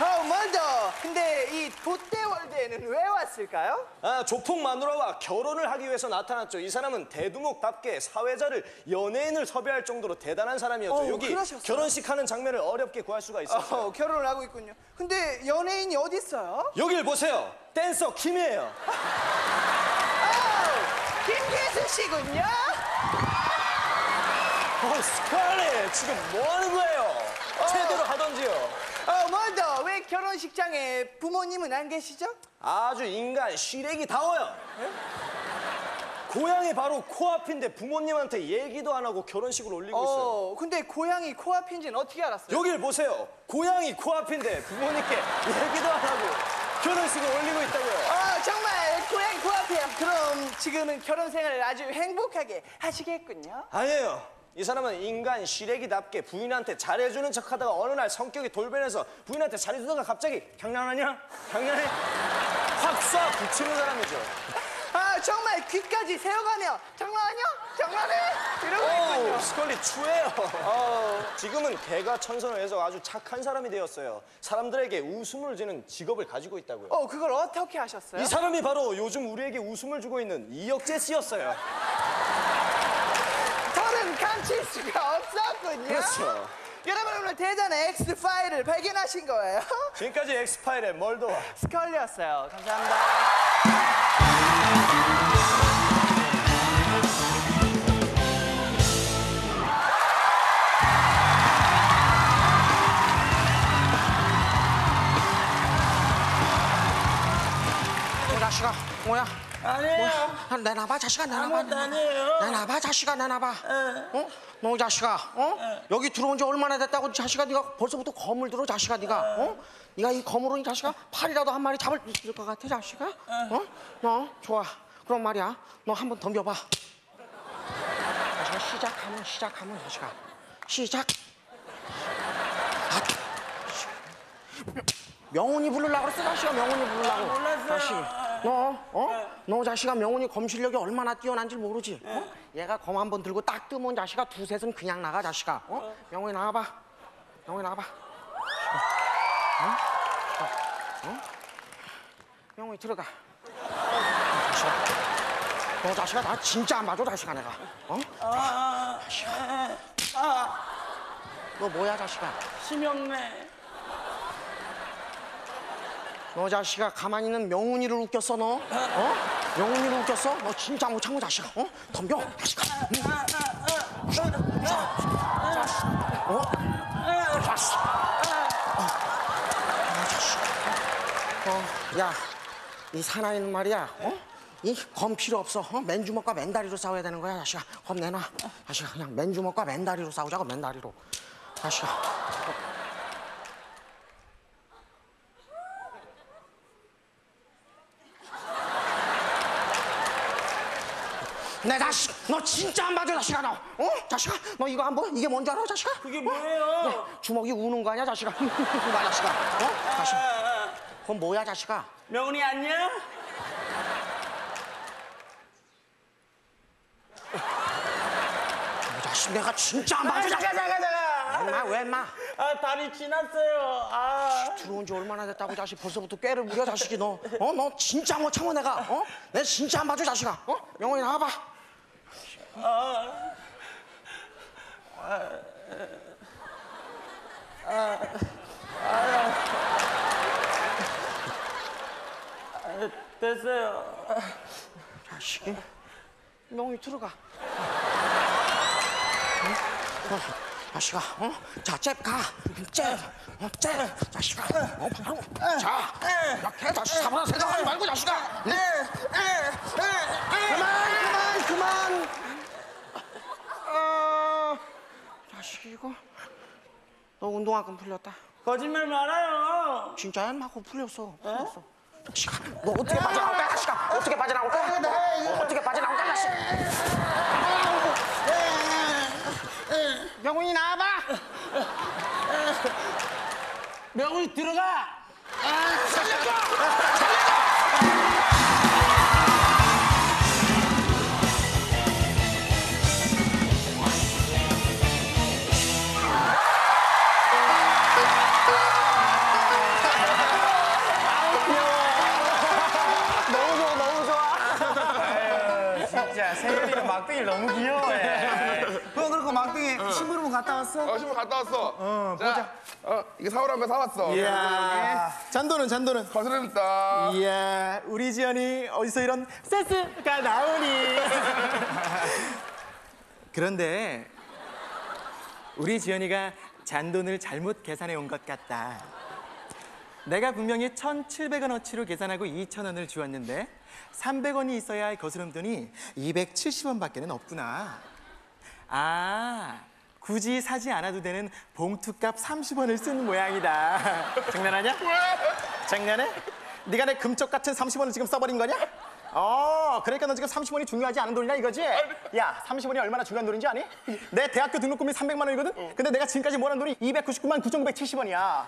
어, 멀더. 근데 이 롯데월드에는 왜 왔을까요? 아, 조폭 마누라와 결혼을 하기 위해서 나타났죠. 이 사람은 대두목답게 사회자를 연예인을 섭외할 정도로 대단한 사람이었죠. 어, 여기 그러셨어요? 결혼식 하는 장면을 어렵게 구할 수가 있었어요. 어, 결혼을 하고 있군요. 근데 연예인이 어디 있어요? 여길 보세요. 댄서 킴이에요. 김기수 씨군요. 어, 스칼렛 지금 뭐 하는 거예요? 제대로 하던지요. 어, 멀더. 왜 결혼식장에 부모님은 안 계시죠? 아주 인간 시래기 다워요. 고향이 바로 코앞인데 부모님한테 얘기도 안 하고 결혼식을 올리고 있어요. 어, 근데 고향이 코앞인지는 어떻게 알았어요? 여길 보세요. 고향이 코앞인데 부모님께 얘기도 안 하고 결혼식을 올리고 있다고요. 아, 정말 고향이 코앞이야. 그럼 지금은 결혼 생활을 아주 행복하게 하시겠군요. 아니에요. 이 사람은 인간 시래기답게 부인한테 잘해주는 척하다가 어느 날 성격이 돌변해서 부인한테 잘해주다가 갑자기 장난하냐? 장난해? <laughs> 확쏴 붙이는 사람이죠. <laughs> 아, 정말 귀까지 세워가며 장난하냐? 장난해? 이러고 있군요. 오, 스컬리 추해요. 지금은 개가 천선을 해서 아주 착한 사람이 되었어요. 사람들에게 웃음을 주는 직업을 가지고 있다고요. 어, 그걸 어떻게 하셨어요? 이 사람이 바로 요즘 우리에게 웃음을 주고 있는 이혁재 씨였어요. 감칠 수가 없었군요. 그렇죠. 여러분 오늘 대전의 X 파일을 발견하신 거예요? <laughs> 지금까지 엑스파일의 멀더와 스컬리였어요. 감사합니다. 뭐야? 아니에요. 아, 내놔봐 자식아 내놔봐. 아무것도 아니에요. 내놔봐 자식아 내놔봐. 어? 너 자식아 어? 여기 들어온 지 얼마나 됐다고 자식아 네가 벌써부터 검을 들어 자식아 네가. 어? 네가 이 검으로 이 자식아 팔이라도 한 마리 잡을 수 있을 것 같아 자식아? 어? 너 좋아. 그럼 말이야. 너 한번 덤벼봐. 자식아 시작하면 시작하면 자식아. 시작. 아, 명훈이 부르려고 그랬어 자식아. 명훈이 부르려고. 몰랐어요. 자식 너 어? 너 자식아 명훈이 검 실력이 얼마나 뛰어난지 모르지 어? 얘가 검 한 번 들고 딱 뜨면 자식아 두셋은 그냥 나가 자식아 어? 명훈이 나와봐 명훈이 나와봐 어? 어? 어? 명훈이 들어가 너 자식아 나 진짜 안 봐줘 자식아 내가 어? 자식아 너 뭐야 자식아 심형래. 너 자식아 가만히 있는 명훈이를 웃겼어 너? 어? 명훈이를 웃겼어? 너 진짜 못 참고 자식아 어? 덤벼 자식아 어? 자식 어. 어, 자식 어, 야, 이 사나이는 말이야 어? 이 검 필요 없어 어? 맨주먹과 맨다리로 싸워야 되는 거야 자식아 검 내놔 자식아 그냥 맨주먹과 맨다리로 싸우자고 맨다리로 자식아 내 자식, 너 진짜 안 봐줘, 자식아, 너. 어? 자식아, 너 이거 한번 이게 뭔지 알아, 자식아? 그게 뭐예요? 야, 주먹이 우는 거 아니야, 자식아? <laughs> 봐, 자식아. 어? 자식. 그건 뭐야, 자식아? 명훈이 안녕? 이 자식, 내가 진짜 안 봐줘, 자식아. 잠깐 잠깐 잠깐. 왜, 마, 왜, 마? 아 다리 지났어요. 아. 들어온 지 얼마나 됐다고, 자식. 벌써부터 꾀를 부려, 자식이 너. 어? 너 진짜 못 참아, 내가. 어? 내 진짜 안 봐줘, 자식아. 어? 명훈이 나와봐. 됐어요. 자식이. 명훈이 들어가. 응? 어, 자식아, 어? 자, 잽 가. 잽, 어, 잽. 자식아, 어, 바로. 자, 이렇게 다시 잡아라 생각하지 말고, 자식아. 네, 그만, 그만, 그만. 어, 자식 이거. 너 운동화끈 풀렸다. 거짓말 말아요. 진짜야? 막 풀렸어. 풀렸어. 자식아, 너 어떻게 빠져나올 거야, 자식아? 어떻게 빠져나올 거야? 어, 어떻게 빠져나올 거야, 자식? 명훈이 나와봐. 명훈이 들어가. 너무 너무 귀여워해. 그거 그렇고 막둥이 심부름 갔다 왔어? 어, 신부 갔다 왔어. 어, 자, 어, 이게 사오라는 거 사왔어. 이야. 잔도는 잔도는. 거스름다. 이야, 우리 지연이 어디서 이런 센스가 나오니? <laughs> 그런데 우리 지연이가 잔돈을 잘못 계산해 온 것 같다. 내가 분명히 1,700원어치로 계산하고 2,000원을 주었는데 300원이 있어야 할 거스름 돈이 270원밖에는 없구나. 아, 굳이 사지 않아도 되는 봉투값 30원을 쓴 모양이다. 장난하냐? 장난해? 네가 내 금쪽 같은 30원을 지금 써버린 거냐? 어, 그러니까 너 지금 30원이 중요하지 않은 돈이냐 이거지? 야, 30원이 얼마나 중요한 돈인지 아니? <laughs> 내 대학교 등록금이 300만 원이거든? 근데 내가 지금까지 모아놓은 돈이 299만 9,970원이야.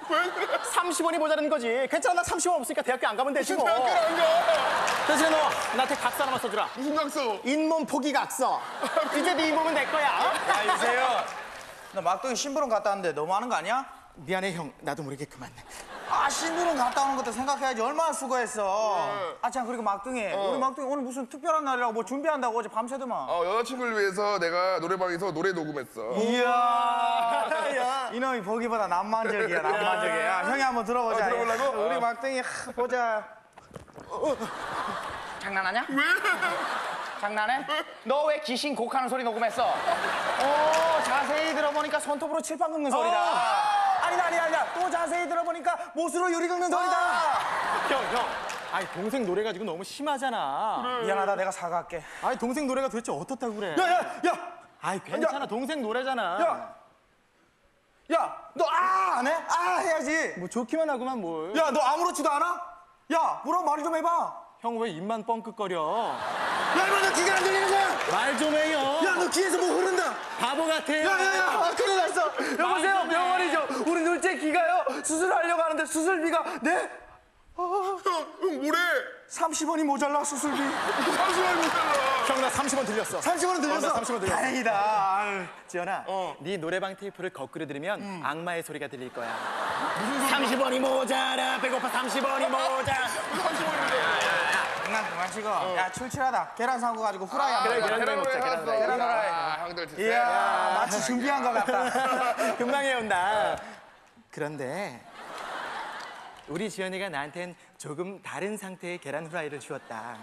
30원이 모자라는 거지. 괜찮아, 나 30원 없으니까 대학교 안 가면 되지 뭐. 대학교를 안 가. 대신에 너 나한테 각서 하나만 써주라. 무슨 각서? 잇몸 포기 각서. <laughs> 이제 네 잇몸은 내 거야. 야, 이세요. 너 막둥이 심부름 갔다 왔는데 너무 하는 거 아니야? 미안해 형, 나도 모르게 그만. 아, 심부름 갔다 오는 것도 생각해야지. 얼마나 수고했어. 아, 참, 그리고 막둥이. 우리 막둥이 오늘 무슨 특별한 날이라고 뭐 준비한다고 어제 밤새더만. 어, 여자친구를 위해서 내가 노래방에서 노래 녹음했어. 이야. <laughs> 이놈이 보기보다 낭만적이야, 낭만적이야. 형이 한번 들어보자. 어, 들어보려고? 우리 어. 막둥이 하, 보자. 장난하냐? 왜? 장난해? 너 왜 귀신 곡하는 소리 녹음했어? 오, 자세히 들어보니까 손톱으로 칠판 긁는 소리다. 아니다, 아니다, 아니다. 또 자세히 들어보니까 못으로 유리 긁는 소리다. 형, 형. 아니, 동생 노래 가지고 너무 심하잖아. 미안하다, 내가 사과할게. 아니, 동생 노래가 도대체 어떻다고 그래? 야, 야, 야! 아이, 괜찮아. 동생 노래잖아. 야! 야, 너 아 안 해? 아 해야지. 뭐 좋기만 하구만 뭘. 야, 너 아무렇지도 않아? 야, 뭐라고 말좀 해봐. 형 왜 입만 뻥끗거려? 야, 이거 너 귀가 안 들리는 거야? 말 좀 해요. 야, 너 귀에서 뭐 흐른다. 바보 같아요. 야, 야, 야, 아, 큰일 났어. 여보세요, 병원이죠. 우리 둘째 귀가요. 수술하려고 하는데 수술비가 네? 형, 형 뭐래? 30원이 모자라 수술비. 30원 못살라. 형, 나 30원 들렸어. 30원 들렸어. 어, 나 30원 들렸어. 다행이다. 아유. 지연아, 네 노래방 테이프를 거꾸로 들으면 악마의 소리가 들릴 거야. 30원이 모자라, 배고파 30원이 모자라. 장난 그만 치고. 야, 출출하다. 계란 사고 가지고 후라이 그래, 한번 계란 먹자. 후라이 먹자, 계란 후라이. 계란 후라이. 아, 형들 진짜. 이야, 마치 준비한 것 같다. <laughs> 금방 해온다. 그런데 우리 지연이가 나한텐 조금 다른 상태의 계란 후라이를 주었다.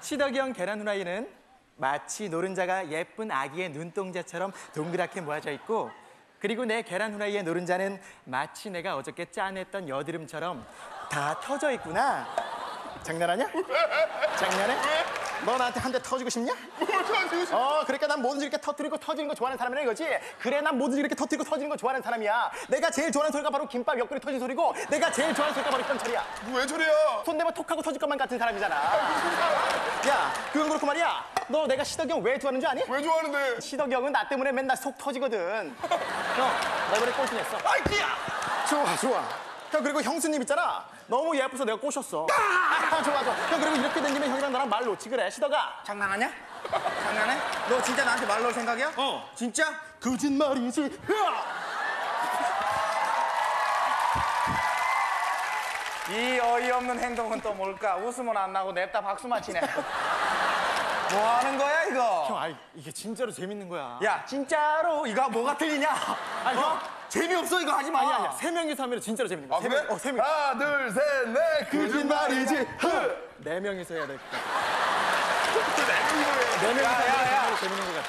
시덕이 형 계란 후라이는 마치 노른자가 예쁜 아기의 눈동자처럼 동그랗게 모아져 있고 그리고 내 계란 후라이의 노른자는 마치 내가 어저께 짜냈던 여드름처럼 다 터져 있구나. 장난하냐? 장난해? 너 나한테 한 대 터지고 싶냐? 어, 그러니까 난 뭐든지 이렇게 터뜨리고 터지는 거 좋아하는 사람이라 이거지. 그래, 난 뭐든지 이렇게 터뜨리고 터지는 거 좋아하는 사람이야. 내가 제일 좋아하는 소리가 바로 김밥 옆구리 터진 소리고, 내가 제일 좋아하는 소리가 바로 이런 소리야. 왜 저래요? 손 대면 톡하고 터질 것만 같은 사람이잖아. 야, 그건 그렇고 말이야. 너 내가 시덕이 형왜 좋아하는 줄 아니? 왜 좋아하는데? 시덕이 형은 나 때문에 맨날 속 터지거든. 형, 나 이번에 꼴찌 냈어. 아이쿠야! 좋아, 좋아. 형, 그리고 형수님 있잖아. 너무 예뻐서 내가 꼬셨어. 아, 좋아, 좋아. 형, 그리고 이렇게 된 김에 형이랑 나랑 말 놓지 그래, 시덕아. 장난하냐? 장난해? 너 진짜 나한테 말 놓을 생각이야? 어. 진짜? 거짓말이지. 으아! 이 어이없는 행동은 또 뭘까? 웃음은 안 나고 냅다 박수만 치네. <laughs> 뭐 하는 거야 이거? 형, 아이, 이게 진짜로 재밌는 거야. 야 진짜로 이거 뭐가 틀리냐? 아니, 형. 재미없어 이거 하지 마. 아니, 아니야. 세 명이서 하면 진짜로 재밌는 거야. 아, 세 그래? 명, 어, 세 명. 하나, 둘, 셋, 넷. 거짓말이지. 흐. 네 명이서 해야 될 것 같아.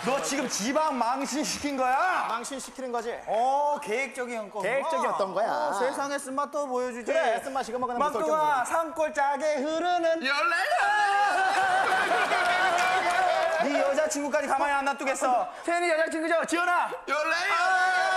너 지금 지방 망신 시킨 거야? 망신 시키는 거지? 어, 계획적인 거. 계획적이었던 거야. 어, 세상의 쓴맛 또 보여주지. 그래, 쓴맛 이거 먹으면 무서울 막둥아, 산골 짜게 흐르는 네 여자친구까지 가만히 안 놔두겠어. 태연이 여자친구죠? 지연아. 연락이야.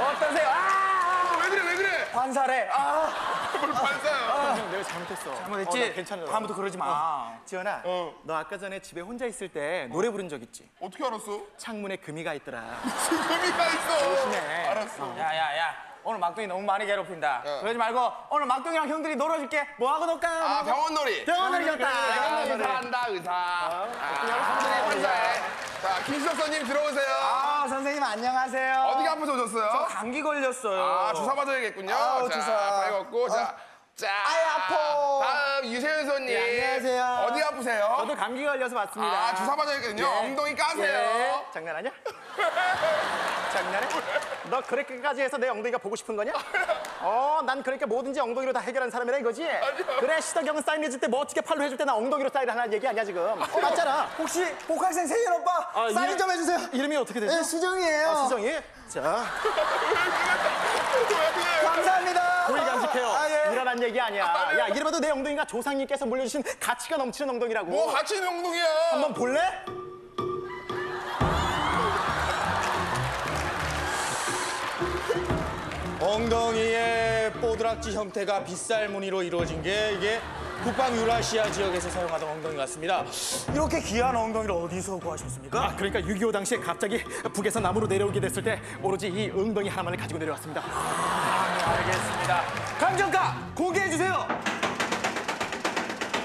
어떠세요? 아! 왜 그래 왜 그래? 반사래. 아! <laughs> 뭘 반사야? 내가 잘못했어. 잘못했지? 어, 나 괜찮아. 다음부터 그러지 마. 지연아, 너 아까 전에 집에 혼자 있을 때 노래 부른 적 있지? 어떻게 알았어? 창문에 금이가 있더라. <laughs> 무슨 의미가 있어? 조심해. 알았어. 야, 야, 야. 오늘 막둥이 너무 많이 괴롭힌다. 그러지 말고 오늘 막둥이랑 형들이 놀아줄게. 뭐 하고 놀까? 뭐아 하고? 병원놀이. 병원놀이 좋다. 의사한다 의사. 아, 의사해. 자 김수석 선님 들어오세요. 아, 선생님 안녕하세요. 어디가 아파서 오셨어요? 저 감기 걸렸어요. 아 주사 받아야겠군요. 아우, 자, 주사. 걷고 자. 자, 아이, 아파. 다음 유세윤 손님. 네, 안녕하세요. 어디 아프세요? 저도 감기 걸려서 왔습니다. 아, 주사 맞아야겠거든요. 예. 엉덩이 까세요. 예. 장난하냐? <laughs> 장난해? 너 그렇게까지 해서 내 엉덩이가 보고 싶은 거냐? 어, 난 그러니까 뭐든지 엉덩이로 다 해결하는 사람이라 이거지? 그래, 시덕경은 사인 해줄 때 뭐 어떻게 팔로 해줄 때 나 엉덩이로 사인 하는 얘기 아니야, 지금? 어, 맞잖아. 혹시 복학생 세윤 오빠 아, 사인 이름- 좀 해주세요. 이름이 어떻게 되죠? 네, 수정이에요. 아, 수정이? 자, <laughs> 감사합니다. 고일 간직해요. 아, 예. 일어난 얘기 아니야. 야, 이래봐도 내 엉덩이가 조상님께서 물려주신 가치가 넘치는 엉덩이라고. 뭐 있는 엉덩이야. 한번 볼래? 엉덩이의 뽀드락지 형태가 빗살 무늬로 이루어진 게 이게 북방 유라시아 지역에서 사용하던 엉덩이 같습니다. 이렇게 귀한 엉덩이를 어디서 구하셨습니까? 아, 그러니까 6.25 당시에 갑자기 북에서 남으로 내려오게 됐을 때 오로지 이 엉덩이 하나만을 가지고 내려왔습니다. 아, 네, 알겠습니다. 감정가 공개해 주세요.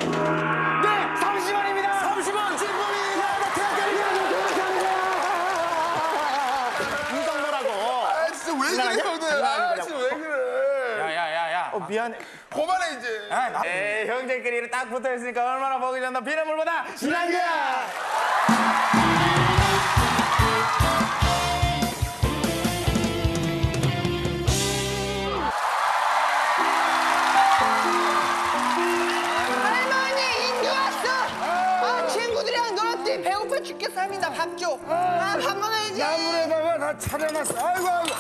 네, 30원입니다. 30원 진범입니다. 이 정도라고. 아 진짜 왜 그래 형들? 아 진짜 왜 그래? 야 야 야 야. 어, 미안해. 그만해 이제. 아, 나- 에이, 형제끼리 딱 붙어 있으니까 얼마나 보기 좋나 비눗물보다 진한 거야. 차려놨어. 아이고 아이고.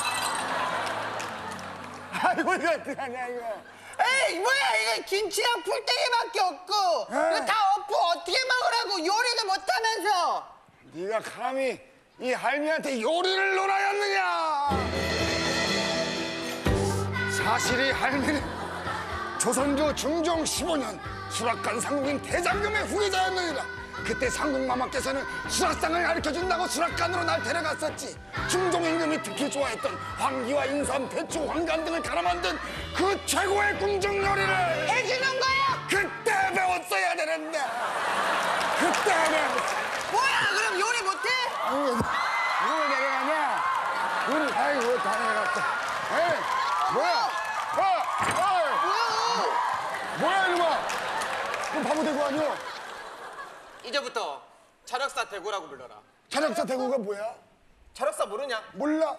아이고 이거 어떡하냐 이거. 에이 뭐야 이거 김치랑 풀떼기밖에 없고 이거 다 없고 어떻게 먹으라고 요리도 못하면서. 네가 감히 이 할미한테 요리를 놀아였느냐? 사실 이 할미는 조선조 중종 15년 수락관 상국인 대장금의 후계자였느니라. 그때 상국마마께서는 수락상을 가르쳐준다고 수락관으로 날 데려갔었지. 중종 임금이 특히 좋아했던 황기와 인삼, 배추, 황간 등을 갈아 만든 그 최고의 궁중 요리를 해주는 거야? 그때 배웠어야 되는데. 그때 배웠어. 뭐야 그럼 요리 못해? 내가 하냐? 우리 아이고 다행이다. 에이 뭐야? 어, 어, 뭐야 이놈아? 너 바보 대구 아니야? 이제부터 차력사 대구라고 불러라. 차력사 대구가 뭐야? 차력사 모르냐? 몰라.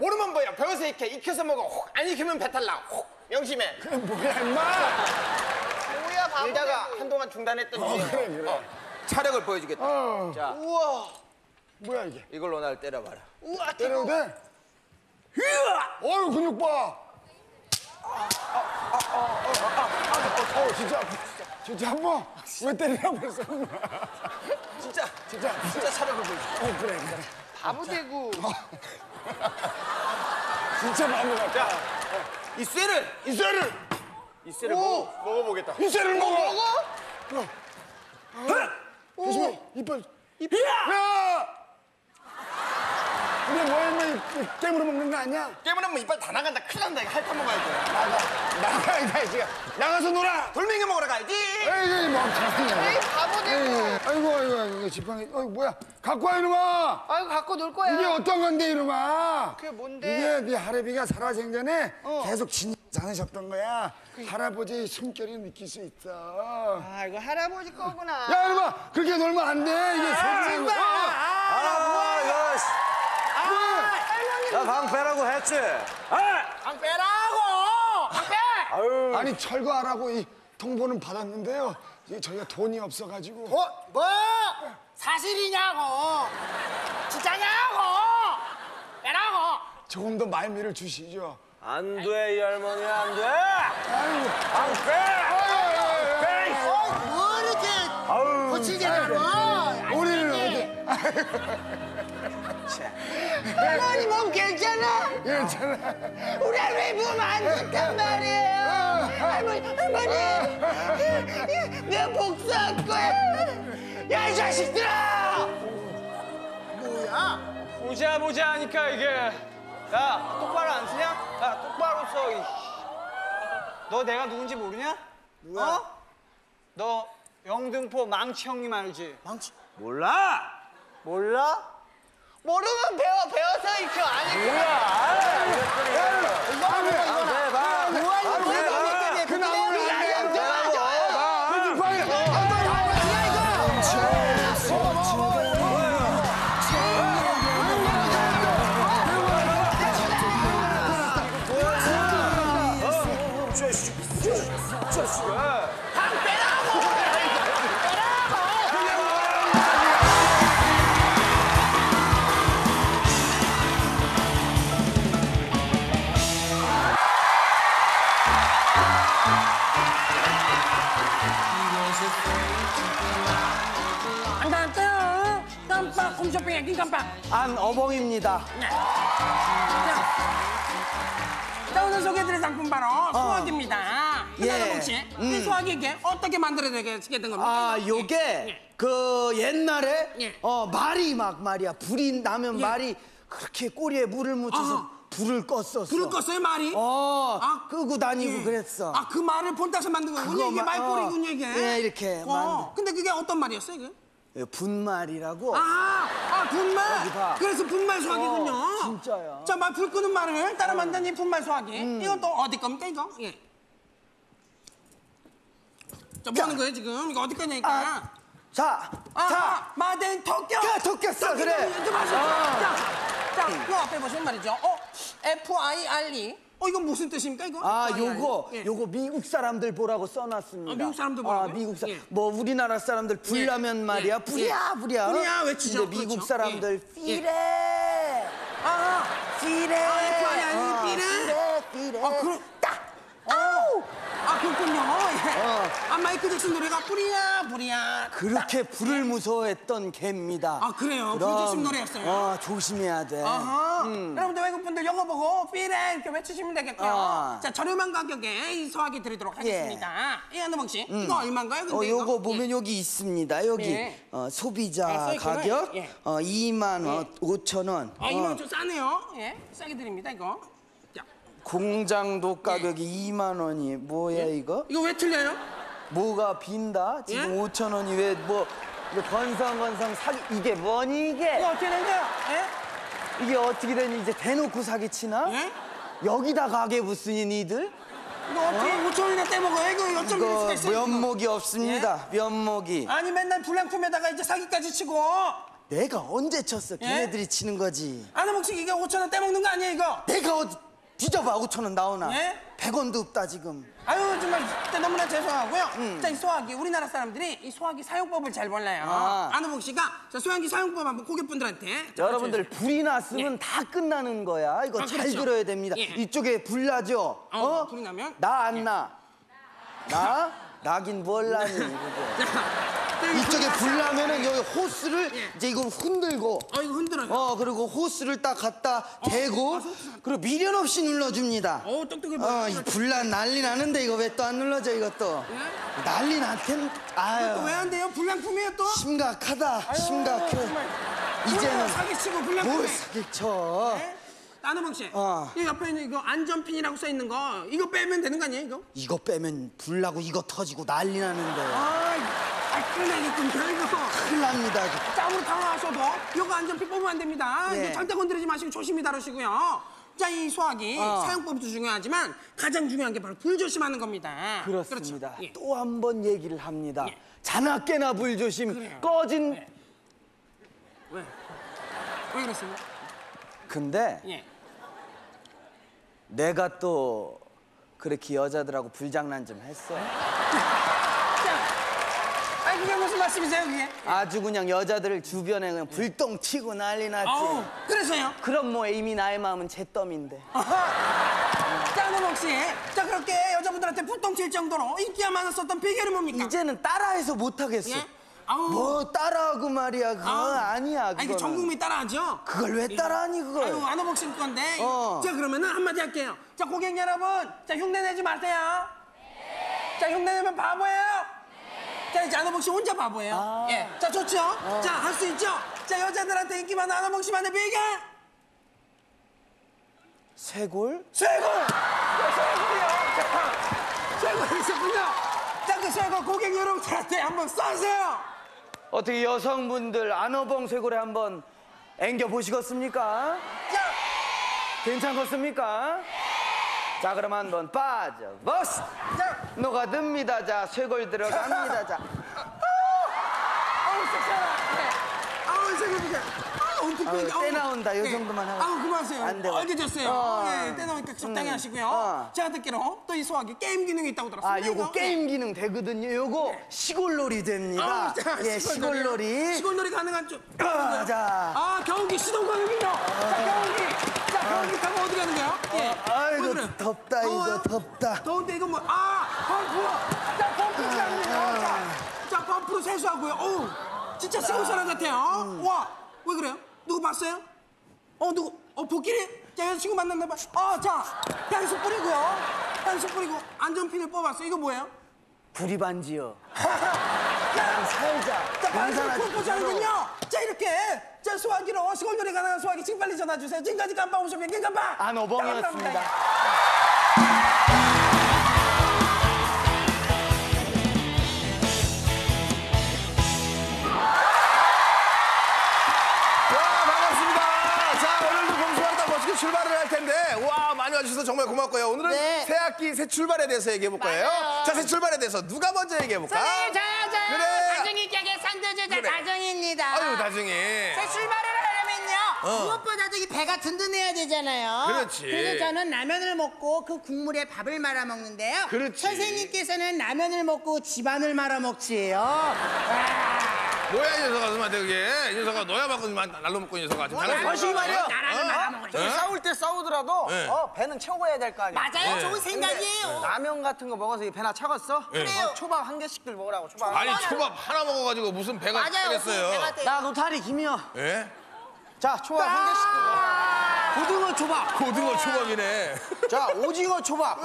모르면 뭐야? 배워서 익혀, 익혀서 먹어. 혹 안 익히면 배탈 나. 혹 명심해. 그게 뭐야 임마? 뭐야 바보. 일다가 한동안 중단했던 어, 그래 그래. 차력을 보여주겠다. 어. 자, 우와. 뭐야 이게? 이걸로 날 때려봐라. 우와 때려도. 돼? 어유 근육 봐. 어 진짜 아파, 진짜 진짜 아파. 왜 때리라고 했어? 진짜, 진짜 진짜 차력을 보여줘. 어 그래 그래. 바보 대구. 진짜 마음 같다. 이 쇠를, 이 쇠를 이 쇠를 먹어, 먹어 보겠다. 이 쇠를 먹어. 먹어? 조심해 이빨 이빨 야! 근 데 뭐야 임마 이- 이 깨물어 먹는 거 아니야? 깨물으면 이빨 다 나간다. 큰일 난다. 이거 핥아 먹어야 돼. 나가 나가 이 자식아 나가서 놀아 돌멩이 먹으러 가야지. 에이 멍청이야 에이 바보 대구. 아이고 아이고 아이고 지팡이 어이 뭐야 갖고 와 이놈아 아이고 갖고 놀 거야. 이게 어떤 건데 이놈아 그게 뭔데? 이게 네 할아비가 살아생전에 계속 진지 않으셨던 거야 할아버지의 숨결이 느낄 수 있어 아 이거 할아버지 거구나. 야 이놈아 그렇게 놀면 안 돼 이게 생생 아, 야, 씨. 나 방패라고 했지. 방 빼라고! 방 빼! 아니 철거하라고 이 통보는 받았는데요. 저희가 돈이 없어가지고. 어? 뭐? 사실이냐고? 진짜냐고? 빼라고? 조금 더 말미를 주시죠. 안 돼, 이 할머니 안 돼. 아이고. 안 빼. 빼. 뭐 이렇게 거칠게냐고? 우리는 할머니 몸 괜찮아? 괜찮아. 우리 할머니 몸안 좋단 말이에요. 할머니, 할머니, 내가 복수할 거야. 야, 이 자식들아! 뭐야? 보자 보자 하니까 이게 야 똑바로 안 쓰냐? 야 똑바로 써. 이. 너 내가 누군지 모르냐? 어? 너 영등포 망치 형님 알지? 망치? 몰라. 몰라? 모르면 배워 배워서 익혀 아니 뭐야? 이거 하는 거, 이거 나. 봐. 뭐야, 이거 깜빡. 안어봉입니다. 자 오늘 소개해드릴 상품 바로 소화기입니다. 예. 그다음 혹시 이 음. 소화기 이게 어떻게 만들어내게 된 겁니까? 아, 요게 그 옛날에 예. 어 말이 막 말이야 불이 나면 예. 말이 그렇게 꼬리에 물을 묻혀서 아하. 불을 껐었어. 불을 껐어요 말이? 어, 아, 끄고 다니고 예. 그랬어. 아 그 말을 본따서 만든 거군요. 이게 마- 말꼬리군요 이게. 예, 이렇게 어. 만든- 근데 그게 어떤 말이었어요 이게? 예, 분말이라고. 아, 아 분말. 여기. 그래서 분말 소화기군요. 어, 진짜야. 음. 자, 말불 끄는 말을 따라 만든 이 분말 소화기. 이건 또 어디 겁니까 이거? 예. 자, 뭐 하는 거예요 지금? 이거 어디 거냐니까. 아, 자, 아, 자, 아, 마덴 토끼. 그 토끼였어, 그래. 어. 자, 자, 이 앞에 보시면 말이죠. 어, F I R E. 어, 이건 무슨 뜻입니까 이거? 아, FIRE. 요거, 예. 요거 미국 사람들 보라고 써놨습니다. 아, 미국 사람들 보라고요? 아, 미국 사, 예. 뭐 우리나라 사람들 불나면 말이야, 예. 불이야, 불이야. 불이야 외치죠. 근데 미국 그렇죠. 사람들 예. 피레, 아, 피레. 아, FIRE, 어, 피레? 피레, 피레. 아, 그럼 딱. 아우. 아, 그렇군요. 예. 어. 아, 마이클 잭슨 노래가 뿌리야, 뿌리야. 그렇게 불을 무서워했던 개입니다. 아, 그래요? 그럼, 불조심 노래였어요? 어, 조심해야 돼. 아하. 음. 여러분들 외국분들 영어 보고 삐레 이렇게 외치시면 되겠고요. 아. 자, 저렴한 가격에 이 소화기 드리도록 하겠습니다. 이 한우봉 씨, 음. 이거 얼마인가요? 근데 어, 이거? 요거 보면 여기 있습니다. 여기 예. 어, 소비자 아. 가격 예. 어, 2만 원, 5천 원. 아, 어, 이건 좀 싸네요. 예, 싸게 드립니다, 이거. 자, 공장도 가격이 2만 원이 뭐야 이거? 이거 왜 틀려요? 뭐가 빈다? 지금 예? 5천 원이 왜 뭐 건성건성 사기 이게 뭐니 이게? 이거 어떻게 된 거야? 예? 이게 어떻게 되니 이제 대놓고 사기치나? 예? 여기다 가게 부스니 니들? 이거 어떻게 5천 원이나 떼먹어요? 이거 어쩜 이럴 수가 이거 있어요? 이거? 면목이 없습니다. 면목이. 아니 맨날 불량품에다가 이제 사기까지 치고 내가 언제 쳤어? 예? 걔네들이 치는 거지. 아나봉 씨 이게 5천 원 떼먹는 거 아니에요 이거? 내가 어디 뒤져봐 5천 원 나오나? 예? 100원도 없다 지금. 아유 정말 진짜 너무나 죄송하고요. 자이 소화기 우리나라 사람들이 이 소화기 사용법을 잘 몰라요. 아. 아나봉 씨가 자 소화기 사용법 한번 고객분들한테 여러분들 불이 났으면 다 끝나는 거야. 이거 아, 잘 그렇죠. 들어야 됩니다. 예. 이쪽에 불 나죠? 어, 불이 나면? 나 안 나? 나? 나긴 뭘 나니 <laughs> 이거. 이쪽에 불 나면은 여기 호스를 이제 이걸 흔들고 어 이거 흔들어요. 어 그리고 호스를 딱 갖다 대고 그리고 미련 없이 눌러줍니다. 어 똑똑해 보여. 어, 이 불난 난리 나는데 이거 왜 또 안 눌러져 이것도 난리 났텐 아유 왜안 돼요? 불량품이에요 또? 심각하다 심각해 정말. 이제는 사기치고 불량품에. 뭘 사기쳐 아 나봉 씨, 어. 이 옆에 있는 이거 안전핀이라고 써 있는 거 이거 빼면 되는 거 아니에요 이거? 이거 빼면 불나고 이거 터지고 난리 나는데 아, 아 끝나겠군요 이거. 큰일 납니다 이거. 짬으로 당황하셔도 이거 안전핀 뽑으면 안 됩니다. 예. 이거 절대 건드리지 마시고 조심히 다루시고요. 자, 이 소화기 어. 사용법도 중요하지만 가장 중요한 게 바로 불 조심하는 겁니다. 그렇습니다 그렇죠. 예. 또한 번 얘기를 합니다 예. 자나 깨나 불 조심 그래요. 꺼진 왜? 왜 그랬어요? 근데 예. 내가 또 그렇게 여자들하고 불장난 좀 했어. 아니 그게 무슨 말씀이세요 그게? 아주 그냥 여자들을 주변에 그냥 불똥 튀고 난리 났지. 아우, 그래서요? 그럼 뭐 이미 나의 마음은 잿더미인데. 자, 노목 씨. 자, 그렇게 여자분들한테 불똥 칠 정도로 인기가 많았었던 비결이 뭡니까? 이제는 따라해서 못하겠어. 예? 아우. 뭐 따라하고 말이야 그거 아우. 아니야 아니, 그 그거는. 전 국민이 따라하죠? 그걸 왜 따라하니 그걸? 아유, 씨 건데. 어. 자, 그러면은 한마디 할게요. 자, 고객 여러분. 자, 흉내 내지 마세요. 자, 흉내 내면 바보예요. 자, 이제 씨 혼자 바보예요. 아. 예. 자, 좋죠? 어. 자, 할 수 있죠? 자, 여자들한테 인기 많은 안호복 씨만의 비결. 쇄골? 쇄골! 쇄골이요. 자, 쇄골이 있었군요. 자, 그 쇄골 고객 여러분들한테 한번 쏴세요. 어떻게 여성분들 안어봉 쇄골에 한번 앵겨 보시겠습니까? 괜찮겠습니까? 자 그럼 한번 빠져 버스 녹아듭니다 자 쇄골 들어갑니다 자 <laughs> 아우, 섹시하다. 네. 아우, 비결. 아우, 엄청 아우, 보인다. 때 아우. 나온다, 요 네. 정도만 하고. 아우, 그만하세요. 안 돼. 알겠어요. 어. 예, 때 나오니까 적당히 음. 하시고요. 어. 제가 듣기로 또 이 소화기 게임 기능이 있다고 들었습니다. 아, 요거 이거? 게임 기능 되거든요. 요거 시골놀이 됩니다. 아우, 자, 예, 시골놀이. 시골놀이 가능한 쪽. 아, 자. 아, 경운기 시동 가는군요. 자, 경운기. 자, 경운기 타고 어디 가는 거요? 예. 어, 아이고, 왜 그래? 덥다, 더워요? 이거, 덥다. 더운데 이거 뭐, 아, 펌프. 자, 펌프 시작이네요. 자, 자, 펌프로 세수하고요. 어우, 진짜 시골 사람 같아요. 음. 와, 왜 그래요? 누구 봤어요? 어, 누구? 어, 복길이? 자, 여자친구 만났나 봐. 어, 자, 향수 뿌리고요. 향수 뿌리고 안전핀을 뽑았어. 이거 뭐예요? 구리 반지요. 그냥 <laughs> 살자. 자, 프로포즈 하는군요. 자, 이렇게. 자, 소화기로 시골놀이 가능한 소화기 지금 빨리 전화 주세요. 지금까지 깜빡 오셨면 깜빡. 안어봉이었습니다. 와 와주셔서 정말 고맙고요. 오늘은 네. 새 학기 새 출발에 대해서 얘기해 볼 거예요. 맞아요. 자 새 출발에 대해서 누가 먼저 얘기해 볼까? 선생님 저요 저요 그래. 다정이 격의 선두주자 그래. 다정입니다 아유 다정이. 새 출발을 하려면요 어. 무엇보다도 이 배가 든든해야 되잖아요 그렇지. 그래서 저는 라면을 먹고 그 국물에 밥을 말아 먹는데요 그렇지. 선생님께서는 라면을 먹고 집안을 말아 먹지요 뭐야 이 녀석아 그만해 그게 이 녀석아 너야 맞고 날로 먹고 이 녀석아 지금 장난치는 사실 거야? 말이야. 나라를 말아 먹을 저희 어? 싸울 때 싸우더라도 네. 어, 배는 해야 될 거 아니야. 맞아요 네. 좋은 생각이에요 라면 같은 거 먹어서 이 배나 차갔어? 네. 그래요. 어, 초밥 한 개씩들 먹으라고 초밥. 아니 초밥 하나 먹어가지고 무슨 배가 맞아요 그 배가 차겠어요? 돼. 나 노타리 김이요. 예? 자 초밥 한 개씩들 먹어. 고등어 초밥. 고등어 초밥이네. 자 오징어 초밥.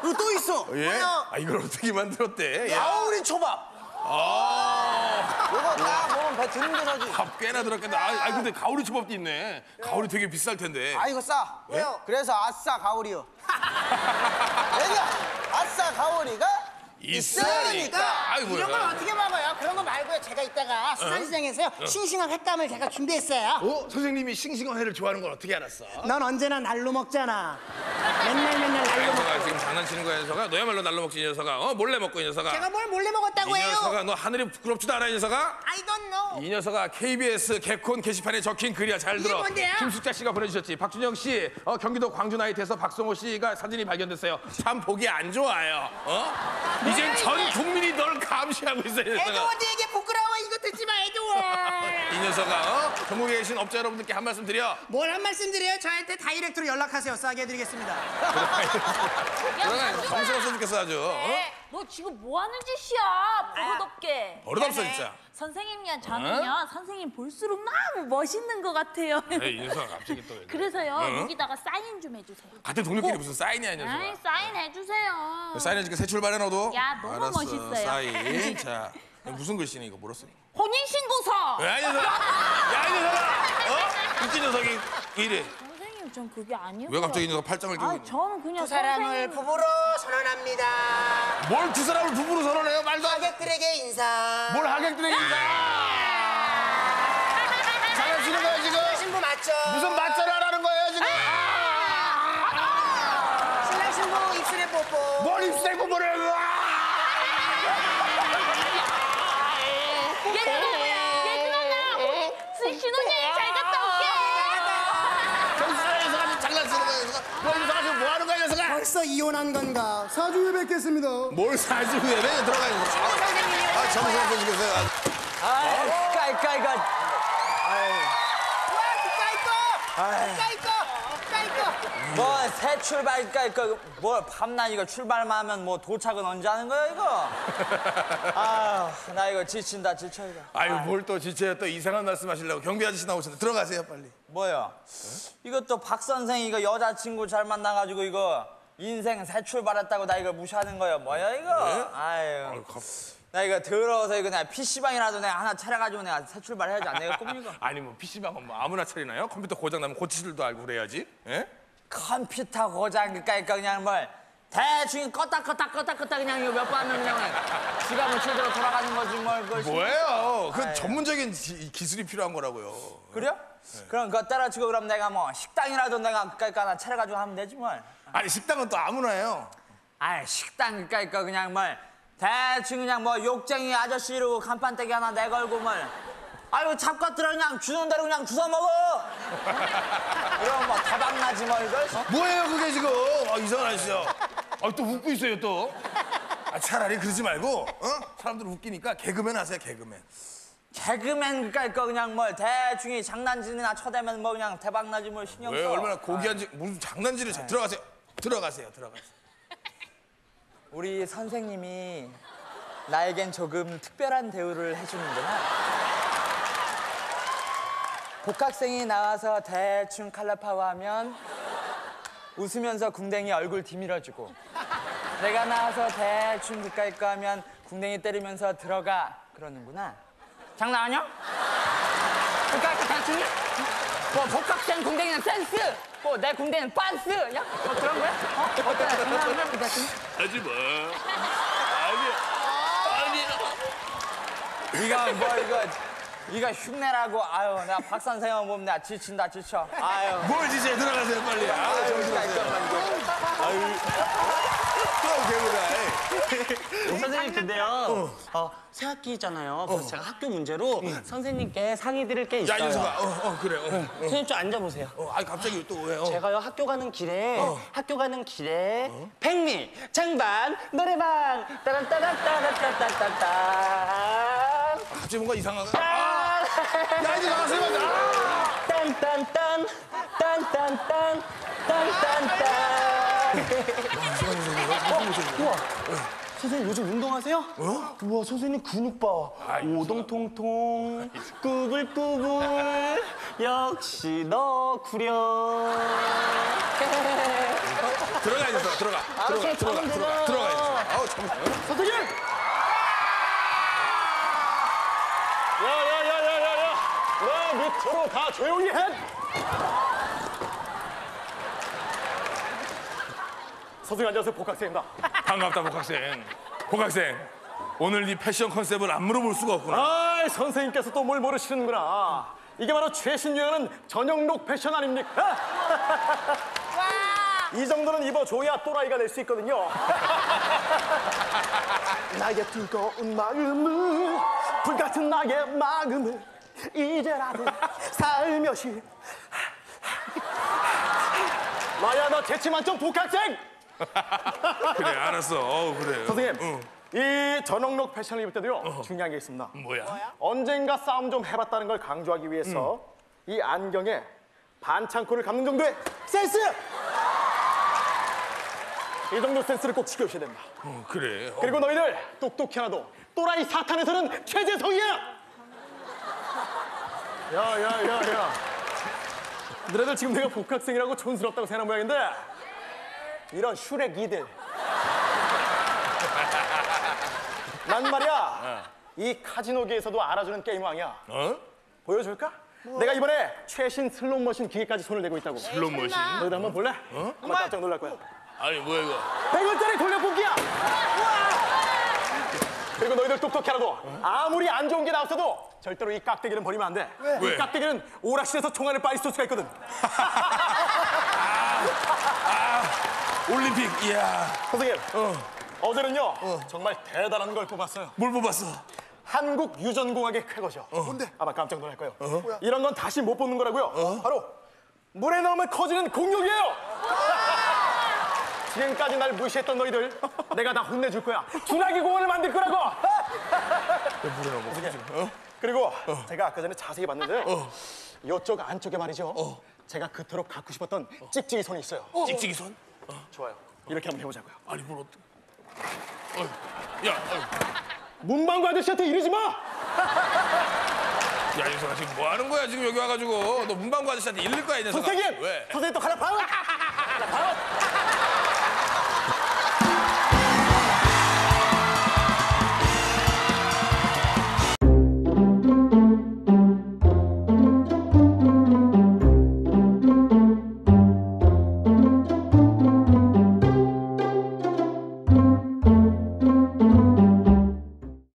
그리고 또 있어. 예? 아 이걸 어떻게 만들었대? 예. 가오리 초밥. 아. 이거 다 먹으면 배 든든하지. 밥 꽤나 들었겠다. 아, 아 근데 가오리 초밥도 있네. 가오리 되게 비쌀 텐데. 아 이거 싸. 왜요? 그래서 아싸 가오리요. <laughs> 왜냐? 아싸 가오리가 있으니까. 아이고. 이런 걸 어떻게 먹어요? 그런 거 말고요. 제가 이따가 수산시장에서요. 싱싱한 횟감을 제가 준비했어요. 어? 선생님이 싱싱한 회를 좋아하는 걸 어떻게 알았어? 넌 언제나 날로 먹잖아. 맨날 맨날 날로 먹고. 녀석아 지금 장난치는 거야 이 녀석아. 너야말로 날로 먹지 이 녀석아. 어 몰래 먹고 이 녀석아. 제가 뭘 몰래 먹었다고 이 해요? 녀석아 너 하늘이 부끄럽지도 않아 이 녀석아? I don't know. 이 녀석아 KBS 개콘 게시판에 적힌 글이야 잘 이게 들어. 뭔데요? 김숙자 씨가 보내주셨지. 박준영 씨 어, 경기도 광주 나이트에서 박성호 씨가 사진이 발견됐어요. 참 보기 안 좋아요. 어? 이젠 전 국민이 널 감시하고 있어 이 녀석아. 에드워드에게 부끄러워 이거 이 녀석아 어? 전국에 계신 업자 여러분들께 한 말씀 드려. 뭘 한 말씀 드려요? 저한테 다이렉트로 연락하세요. 싸게 해드리겠습니다. 들어가 정신 없어 죽겠어 아주. 어? 네, 너 지금 뭐 하는 짓이야? 버릇없게. 버릇없어 진짜. 선생님이야 저는요 선생님 볼수록 너무 멋있는 것 같아요. 에이, 이 녀석아 갑자기 또. 왜 그래. 그래서요 응? 여기다가 사인 좀 해주세요. 같은 동료끼리 무슨 사인이야 이 아이 녀석아. 사인 해주세요. 사인해줄게 새 출발해 너도. 야, 너무 알았어, 멋있어요. 사인. <laughs> 자 무슨 글씨니 이거 써? 혼인신고서. 야 이 녀석아. 야 이 녀석아. 어? 웃긴 녀석이 왜 이래? 선생님 전 그게 아니에요. 왜 갑자기 이 녀석 팔짱을 끼고 아? 저는 그냥 두 사람을 선생님- 부부로 선언합니다. 뭘두 사람을 부부로 선언해요? 말도 안 돼. 하객들에게 인사. 뭘 하객들에게 인사? 장난치는 거야 지금? 신부 맞죠? 무슨 맞절하라는 거예요 지금? 신랑 신부 입술에 뽀뽀. 뭘 입술에 뽀뽀를 해? 얘들아 신혼여행 잘 갔다 올게. 정수라에서 가지고 장난치는 거야 녀석아. 너 녀석아 지금 뭐 하는 거야 녀석아? 벌써 벌써 이혼한 건가? 사주 후에 뵙겠습니다. 뭘 사지 후에 왜 들어가요? 아, 정신 좀 주세요. 아, 까이까이가. 뭐새 출발 까이까 뭐 밤낮 이거 출발만 하면 뭐 도착은 언제 하는 거야 이거? <laughs> 아나 이거 지친다 지쳐 이거. 아유, 뭘 또 지쳐요. 또 이상한 말씀 하시려고 경비 아저씨 나오셨는데 들어가세요, 빨리. 뭐야? 이것도 박 선생 이거 여자친구 잘 만나가지고 이거 인생 새 출발했다고 나 이거 무시하는 거야 뭐야 이거? 아유. 나 이거 더러워서 이거 내가 PC방이라도 내가 하나 차려가지고 내가 새 출발해야지 안 되겠구만 이거. <laughs> 아니 뭐 PC방은 뭐 아무나 차리나요? 컴퓨터 고장 나면 고칠 줄도 알고 그래야지. 예? 컴퓨터 고장 그까니까 그냥 뭘 대충 껐다 껐다 껐다 껐다 그냥 이거 몇번 하면 그냥 지갑은 제대로 돌아가는 거지 뭘 그걸 뭐예요? 그 아유. 전문적인 지- 기술이 필요한 거라고요. 그래요? 그럼 그거 따라치고 그럼 내가 뭐 식당이라도 내가 그까니까 하나 차려가지고 하면 되지 뭘 아니 식당은 또 아무나 해요. 아이 식당 그까니까 그냥 뭘 대충 그냥 뭐 욕쟁이 아저씨 이러고 간판대기 하나 내걸고 뭘 아유 잡것들은 그냥 주는 대로 그냥 주워 먹어 <laughs> 이러면 뭐 대박나지 뭐 이걸 뭐예요 그게 지금? 아, 이상한 아저씨야. 아, 또 웃고 있어요 또. 아, 차라리 그러지 말고 어? 사람들 웃기니까 개그맨 하세요 개그맨. 개그맨 그까니까 그냥 뭐 대충이 장난질이나 쳐대면 뭐 그냥 대박나지 뭘 신경 왜 써 얼마나 고귀한지 무슨 장난질을 쳐. 들어가세요. 들어가세요 들어가세요. <laughs> 우리 선생님이 나에겐 조금 특별한 대우를 해주는구나. 복학생이 나와서 대충 칼라파워 하면 웃으면서 궁뎅이 얼굴 디밀어주고 내가 나와서 대충 그까이 거 하면 궁뎅이 때리면서 들어가 그러는구나. 장난 아니야? 그까이 거 대충이? 뭐 복학생 궁뎅이는 센스, 뭐내 궁뎅이는 빤스, 야, 뭐 그런 거야? 어? 어때? 장난 아니야? 그 대충이? 하지 마. 아니 아니. 네가 뭐 이거 네가 흉내라고 아유 내가 박 선생님 보면 내가 지친다 지쳐 아유 뭘 지제 들어가세요 빨리. 아 정신하세요. 아유. 또 개그다. 선생님 근데요 어, 새 학기잖아요 그래서 제가 학교 문제로 선생님께 상의 드릴 게 있어요 야 윤석아. 어, 어 그래. 어, 어. 선생님 좀 앉아보세요 어, 아니 갑자기 또 왜요? 제가요 학교 가는 길에 어. 학교 가는 길에 백미 장반 노래방 따란따란따란따란따란따란 갑자기 뭔가 이상하다. 아! 야 이제 나가세요. 아! 딴딴딴 딴딴딴 딴딴딴 선생님 요즘 운동하세요? 우와 선생님 근육 봐 오동통통 꾸불꾸불 <laughs> 역시 너 구려. 들어가 이제 들어가. 아, 들어가 들어가 들어가 들어가. 들어가 이제. 아우 참. 선생님! 야야야야야야. 왜 밑으로 다 조용히 해 선생님 안녕하세요 복학생입니다 반갑다 복학생. 복학생. 오늘 네 패션 컨셉을 안 물어볼 수가 없구나. 아 선생님께서 또 뭘 모르시는구나 이게 바로 최신 유행하는 전형록 패션 아닙니까? <laughs> 이 정도는 입어줘야 또라이가 될 수 있거든요 <laughs> 나의 뜨거운 마음을 불같은 나의 마음을 이제라도 살며시 <laughs> 나야 너 재치 만점 복학생 그래 알았어. 어 그래. 선생님 응. 이 전형록 패션을 입을 때도요 중요한 게 있습니다 뭐야? 언젠가 싸움 좀 해봤다는 걸 강조하기 위해서 이 안경에 반창고를 감는 정도의 센스! 이 정도 센스를 꼭 지켜주셔야 됩니다. 어, 그래. 어. 그리고 너희들 똑똑히 하나도 또라이 사탄에서는 최재성이야! 야, 야, 야, 야. 너네들 지금 내가 복학생이라고 촌스럽다고 생각하는 모양인데 이런 슈렉 이들 난 말이야 이 카지노계에서도 알아주는 게임왕이야 어? 보여줄까? 내가 이번에 최신 슬롯머신 기계까지 손을 대고 있다고 슬롯머신? 너희들 한번 볼래? 어? 아마 깜짝 놀랄 거야 아니 뭐야 이거? 100원짜리 돌려뽑기야 그리고 너희들 똑똑히 알아도 아무리 안 좋은 게 나왔어도 절대로 이 깍대기는 버리면 안돼 왜? 이 깍대기는 오락실에서 총알을 쏠 수가 있거든 <laughs> 올림픽. 이야. 선생님 어제는요 정말 대단한 걸 뽑았어요 뭘 뽑았어? 한국 유전공학의 쾌거죠 뭔데? 아마 깜짝 놀랄 거예요 이런 건 다시 못 뽑는 거라고요 바로 물에 넣으면 커지는 공룡이에요 <laughs> 지금까지 날 무시했던 너희들 내가 다 혼내줄 거야. 준하기 공원을 만들 거라고. 그리고 제가 아까 전에 자세히 봤는데 이쪽 안쪽에 말이죠. 제가 그토록 갖고 싶었던 찍찍이 손이 있어요. 찍찍이 손? 좋아요. 이렇게 한번 해보자고요. 아니 뭘 어떻게? 야, 어휴. 문방구 아저씨한테 이러지 마. 야, 이 녀석아 지금 뭐 하는 거야 지금 여기 와가지고 너 문방구 아저씨한테 일릴 거야 이 녀석아. 선생님! 왜? 선생님 또 하나 봐. <laughs>